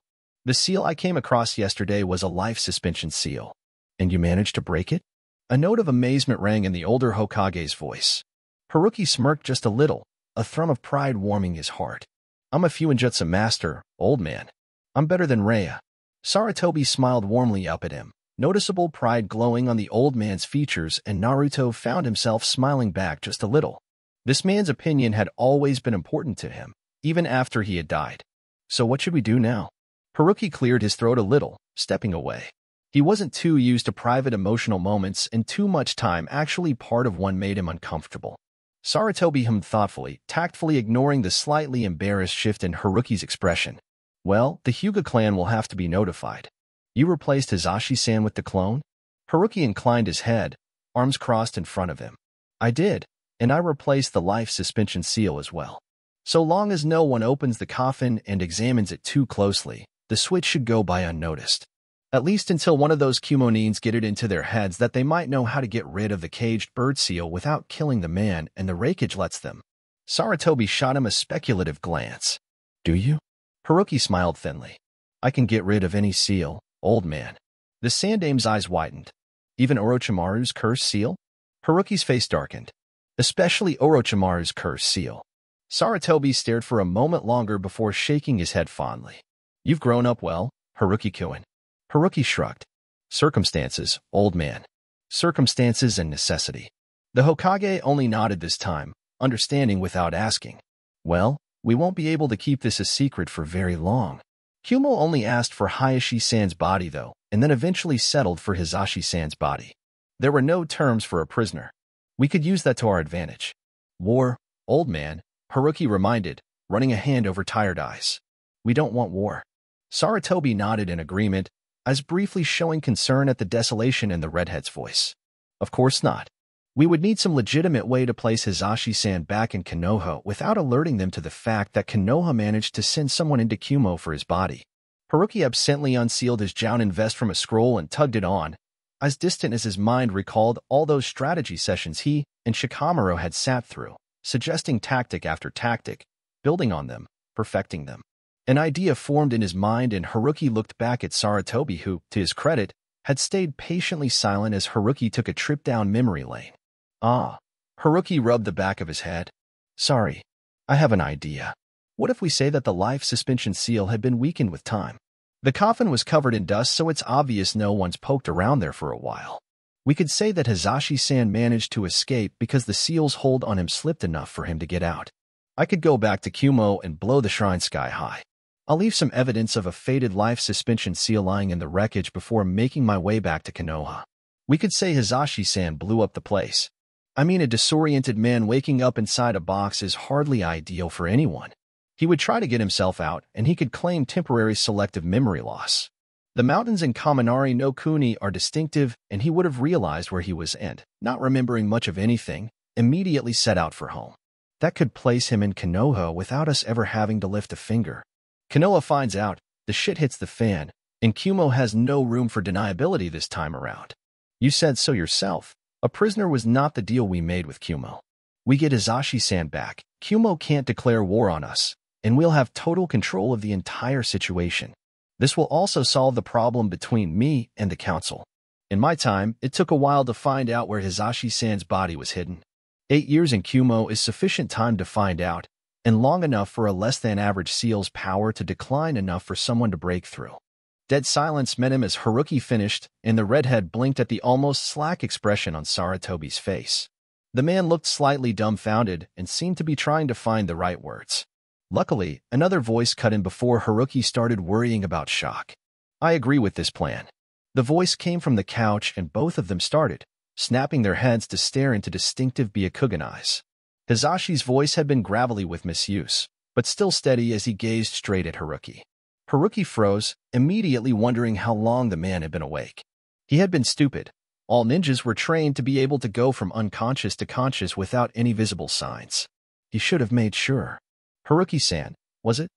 the seal I came across yesterday was a life suspension seal. And you managed to break it? A note of amazement rang in the older Hokage's voice. Haruki smirked just a little, a thrum of pride warming his heart. I'm a Fuinjutsu master, old man. I'm better than Raya. Sarutobi smiled warmly up at him, noticeable pride glowing on the old man's features, and Naruto found himself smiling back just a little. This man's opinion had always been important to him, even after he had died. So what should we do now? Haruki cleared his throat a little, stepping away. He wasn't too used to private emotional moments, and too much time actually part of one made him uncomfortable. Sarutobi hummed thoughtfully, tactfully ignoring the slightly embarrassed shift in Haruki's expression. Well, the Hyuga clan will have to be notified. You replaced Hizashi-san with the clone? Haruki inclined his head, arms crossed in front of him. I did, and I replaced the life suspension seal as well. So long as no one opens the coffin and examines it too closely, the switch should go by unnoticed. At least until one of those Cumonines get it into their heads that they might know how to get rid of the caged bird seal without killing the man and the Raikage lets them. Sarutobi shot him a speculative glance. Do you? Haruki smiled thinly. I can get rid of any seal, old man. The Sandaime's eyes widened. Even Orochimaru's cursed seal? Haruki's face darkened. Especially Orochimaru's cursed seal. Sarutobi stared for a moment longer before shaking his head fondly. You've grown up well, Haruki-kun. Haruki shrugged. Circumstances, old man. Circumstances and necessity. The Hokage only nodded this time, understanding without asking. Well, we won't be able to keep this a secret for very long. Kumo only asked for Hiashi-san's body, though, and then eventually settled for Hizashi-san's body. There were no terms for a prisoner. We could use that to our advantage. War, old man, Haruki reminded, running a hand over tired eyes. We don't want war. Sarutobi nodded in agreement, as briefly showing concern at the desolation in the redhead's voice. Of course not. We would need some legitimate way to place Hizashi-san back in Konoha without alerting them to the fact that Konoha managed to send someone into Kumo for his body. Haruki absently unsealed his Jounin vest from a scroll and tugged it on, as distant as his mind recalled all those strategy sessions he and Shikamaru had sat through, suggesting tactic after tactic, building on them, perfecting them. An idea formed in his mind and Haruki looked back at Sarutobi who, to his credit, had stayed patiently silent as Haruki took a trip down memory lane. Ah. Haruki rubbed the back of his head. Sorry, I have an idea. What if we say that the life suspension seal had been weakened with time? The coffin was covered in dust, so it's obvious no one's poked around there for a while. We could say that Hizashi-san managed to escape because the seal's hold on him slipped enough for him to get out. I could go back to Kumo and blow the shrine sky high. I'll leave some evidence of a faded life suspension seal lying in the wreckage before making my way back to Konoha. We could say Hizashi-san blew up the place. I mean, a disoriented man waking up inside a box is hardly ideal for anyone. He would try to get himself out, and he could claim temporary selective memory loss. The mountains in Kaminari no Kuni are distinctive, and he would have realized where he was and, not remembering much of anything, immediately set out for home. That could place him in Konoha without us ever having to lift a finger. Konoha finds out, the shit hits the fan, and Kumo has no room for deniability this time around. You said so yourself. A prisoner was not the deal we made with Kumo. We get Hizashi-san back. Kumo can't declare war on us, and we'll have total control of the entire situation. This will also solve the problem between me and the council. In my time, it took a while to find out where Hizashi-san's body was hidden. Eight years in Kumo is sufficient time to find out, and long enough for a less-than-average seal's power to decline enough for someone to break through. Dead silence met him as Haruki finished, and the redhead blinked at the almost slack expression on Sarutobi's face. The man looked slightly dumbfounded and seemed to be trying to find the right words. Luckily, another voice cut in before Haruki started worrying about shock. I agree with this plan. The voice came from the couch and both of them started, snapping their heads to stare into distinctive Byakugan eyes. Hizashi's voice had been gravelly with misuse, but still steady as he gazed straight at Haruki. Haruki froze, immediately wondering how long the man had been awake. He had been stupid. All ninjas were trained to be able to go from unconscious to conscious without any visible signs. He should have made sure. Haruki-san, was it?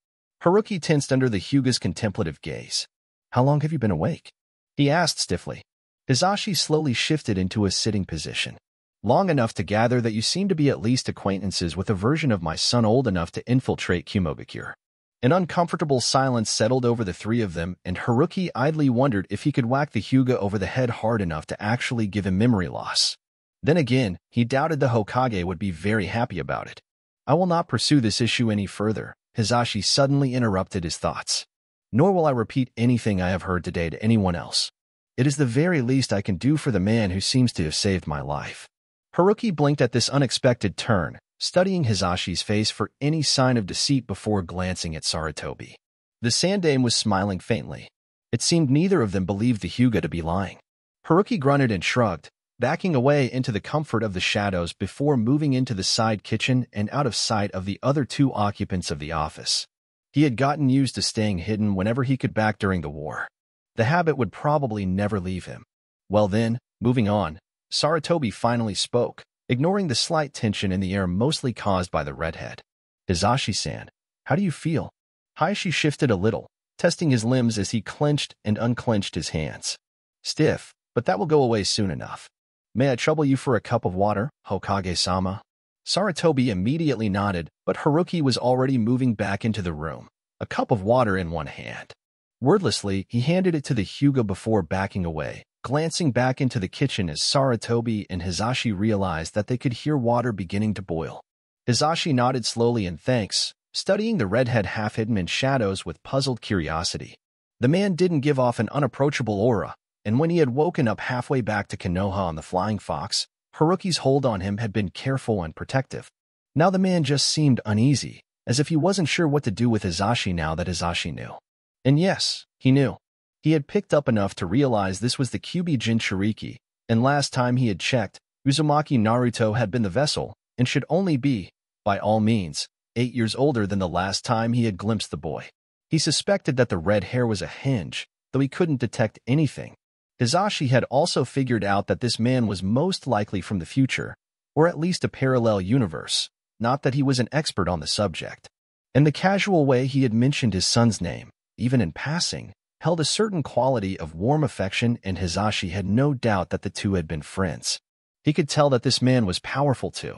Haruki tensed under the Hyuga's contemplative gaze. How long have you been awake? He asked stiffly. Hizashi slowly shifted into a sitting position long enough to gather that you seem to be at least acquaintances with a version of my son old enough to infiltrate Kumogakure. An uncomfortable silence settled over the three of them, and Haruki idly wondered if he could whack the Hyuga over the head hard enough to actually give him memory loss. Then again, he doubted the Hokage would be very happy about it. I will not pursue this issue any further, Hizashi suddenly interrupted his thoughts. Nor will I repeat anything I have heard today to anyone else. It is the very least I can do for the man who seems to have saved my life. Haruki blinked at this unexpected turn, studying Hizashi's face for any sign of deceit before glancing at Sarutobi. The Sandaime was smiling faintly. It seemed neither of them believed the Hyuga to be lying. Haruki grunted and shrugged, backing away into the comfort of the shadows before moving into the side kitchen and out of sight of the other two occupants of the office. He had gotten used to staying hidden whenever he could back during the war. The habit would probably never leave him. Well then, moving on, Sarutobi finally spoke, ignoring the slight tension in the air mostly caused by the redhead. Hizashi-san, how do you feel? Hizashi shifted a little, testing his limbs as he clenched and unclenched his hands. Stiff, but that will go away soon enough. May I trouble you for a cup of water, Hokage-sama? Sarutobi immediately nodded, but Haruki was already moving back into the room, a cup of water in one hand. Wordlessly, he handed it to the Hyuga before backing away, glancing back into the kitchen as Sarutobi and Hizashi realized that they could hear water beginning to boil. Hizashi nodded slowly in thanks, studying the redhead half-hidden in shadows with puzzled curiosity. The man didn't give off an unapproachable aura, and when he had woken up halfway back to Konoha on the Flying Fox, Haruki's hold on him had been careful and protective. Now the man just seemed uneasy, as if he wasn't sure what to do with Hizashi now that Hizashi knew. And yes, he knew. He had picked up enough to realize this was the Kyuubi Jinchuriki, and last time he had checked, Uzumaki Naruto had been the vessel, and should only be, by all means, eight years older than the last time he had glimpsed the boy. He suspected that the red hair was a henge, though he couldn't detect anything. Hizashi had also figured out that this man was most likely from the future, or at least a parallel universe, not that he was an expert on the subject. And the casual way he had mentioned his son's name, even in passing, held a certain quality of warm affection and Hizashi had no doubt that the two had been friends. He could tell that this man was powerful too.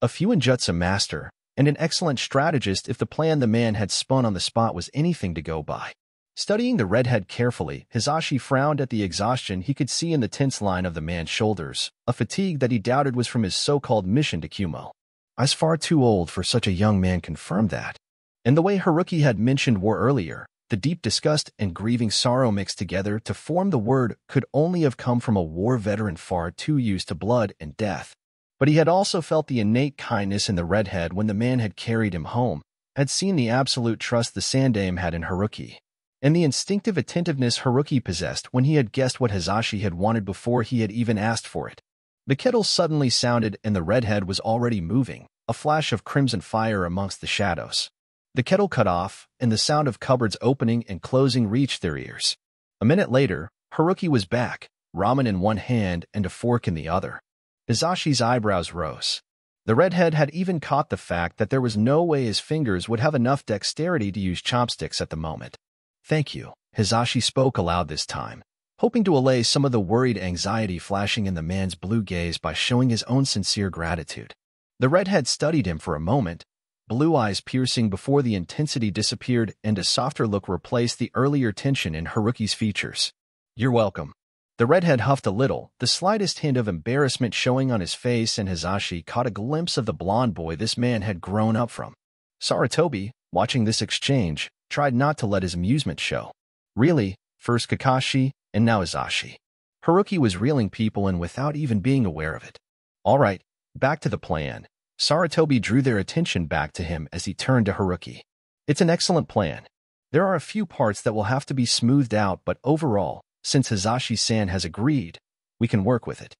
A Fuinjutsu master, and an excellent strategist if the plan the man had spun on the spot was anything to go by. Studying the redhead carefully, Hizashi frowned at the exhaustion he could see in the tense line of the man's shoulders, a fatigue that he doubted was from his so-called mission to Kumo. I was far too old for such a young man confirmed that. And the way Haruki had mentioned war earlier, the deep disgust and grieving sorrow mixed together to form the word could only have come from a war veteran far too used to blood and death. But he had also felt the innate kindness in the redhead when the man had carried him home, had seen the absolute trust the Sandaime had in Haruki, and the instinctive attentiveness Haruki possessed when he had guessed what Hizashi had wanted before he had even asked for it. The kettle suddenly sounded and the redhead was already moving, a flash of crimson fire amongst the shadows. The kettle cut off, and the sound of cupboards opening and closing reached their ears. A minute later, Haruki was back, ramen in one hand and a fork in the other. Hizashi's eyebrows rose. The redhead had even caught the fact that there was no way his fingers would have enough dexterity to use chopsticks at the moment. Thank you, Hizashi spoke aloud this time, hoping to allay some of the worried anxiety flashing in the man's blue gaze by showing his own sincere gratitude. The redhead studied him for a moment, blue eyes piercing before the intensity disappeared and a softer look replaced the earlier tension in Haruki's features. You're welcome. The redhead huffed a little, the slightest hint of embarrassment showing on his face and Hizashi caught a glimpse of the blond boy this man had grown up from. Sarutobi, watching this exchange, tried not to let his amusement show. Really, first Kakashi, and now Hizashi. Haruki was reeling people in without even being aware of it. All right, back to the plan. Sarutobi drew their attention back to him as he turned to Haruki. It's an excellent plan. There are a few parts that will have to be smoothed out, but overall, since Hizashi-san has agreed, we can work with it.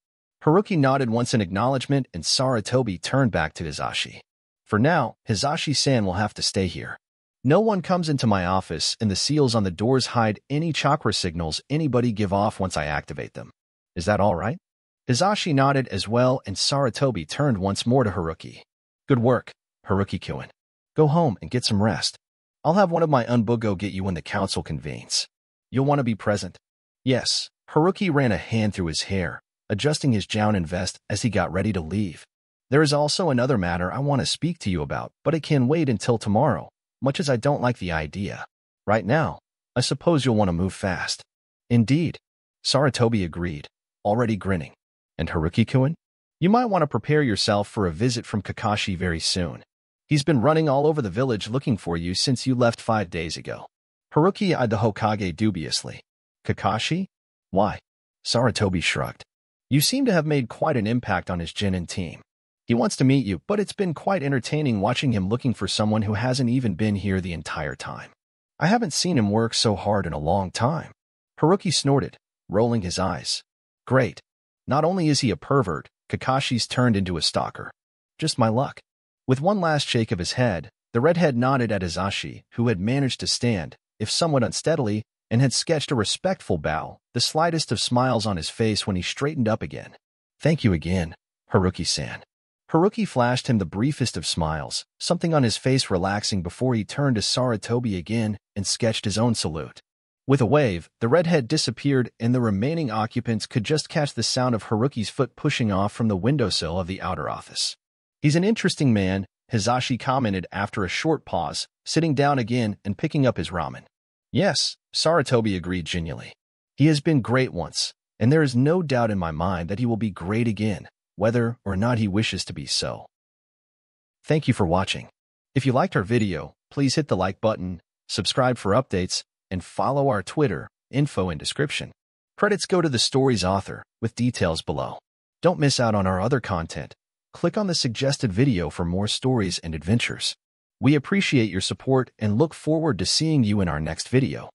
Haruki nodded once in acknowledgement and Sarutobi turned back to Hizashi. For now, Hizashi-san will have to stay here. No one comes into my office, and the seals on the doors hide any chakra signals anybody give off once I activate them. Is that all right? Hizashi nodded as well, and Sarutobi turned once more to Haruki. Good work, Haruki-kun. Go home and get some rest. I'll have one of my Anbu go get you when the council convenes. You'll want to be present. Yes, Haruki ran a hand through his hair, adjusting his gown and vest as he got ready to leave. There is also another matter I want to speak to you about, but it can wait until tomorrow much as I don't like the idea. Right now, I suppose you'll want to move fast. Indeed, Sarutobi agreed, already grinning. And Haruki-kun? You might want to prepare yourself for a visit from Kakashi very soon. He's been running all over the village looking for you since you left five days ago. Haruki eyed the Hokage dubiously. Kakashi? Why? Sarutobi shrugged. You seem to have made quite an impact on his Genin team. He wants to meet you, but it's been quite entertaining watching him looking for someone who hasn't even been here the entire time. I haven't seen him work so hard in a long time. Haruki snorted, rolling his eyes. Great. Not only is he a pervert, Kakashi's turned into a stalker. Just my luck. With one last shake of his head, the redhead nodded at Hizashi, who had managed to stand, if somewhat unsteadily, and had sketched a respectful bow, the slightest of smiles on his face when he straightened up again. Thank you again, Haruki-san. Haruki flashed him the briefest of smiles, something on his face relaxing before he turned to Sarutobi again and sketched his own salute. With a wave, the redhead disappeared and the remaining occupants could just catch the sound of Haruki's foot pushing off from the windowsill of the outer office. He's an interesting man, Hizashi commented after a short pause, sitting down again and picking up his ramen. Yes, Sarutobi agreed genially. He has been great once, and there is no doubt in my mind that he will be great again whether or not he wishes to be so. Thank you for watching. If you liked our video, please hit the like button, subscribe for updates, and follow our Twitter, info in description. Credits go to the story's author, with details below. Don't miss out on our other content. Click on the suggested video for more stories and adventures. We appreciate your support and look forward to seeing you in our next video.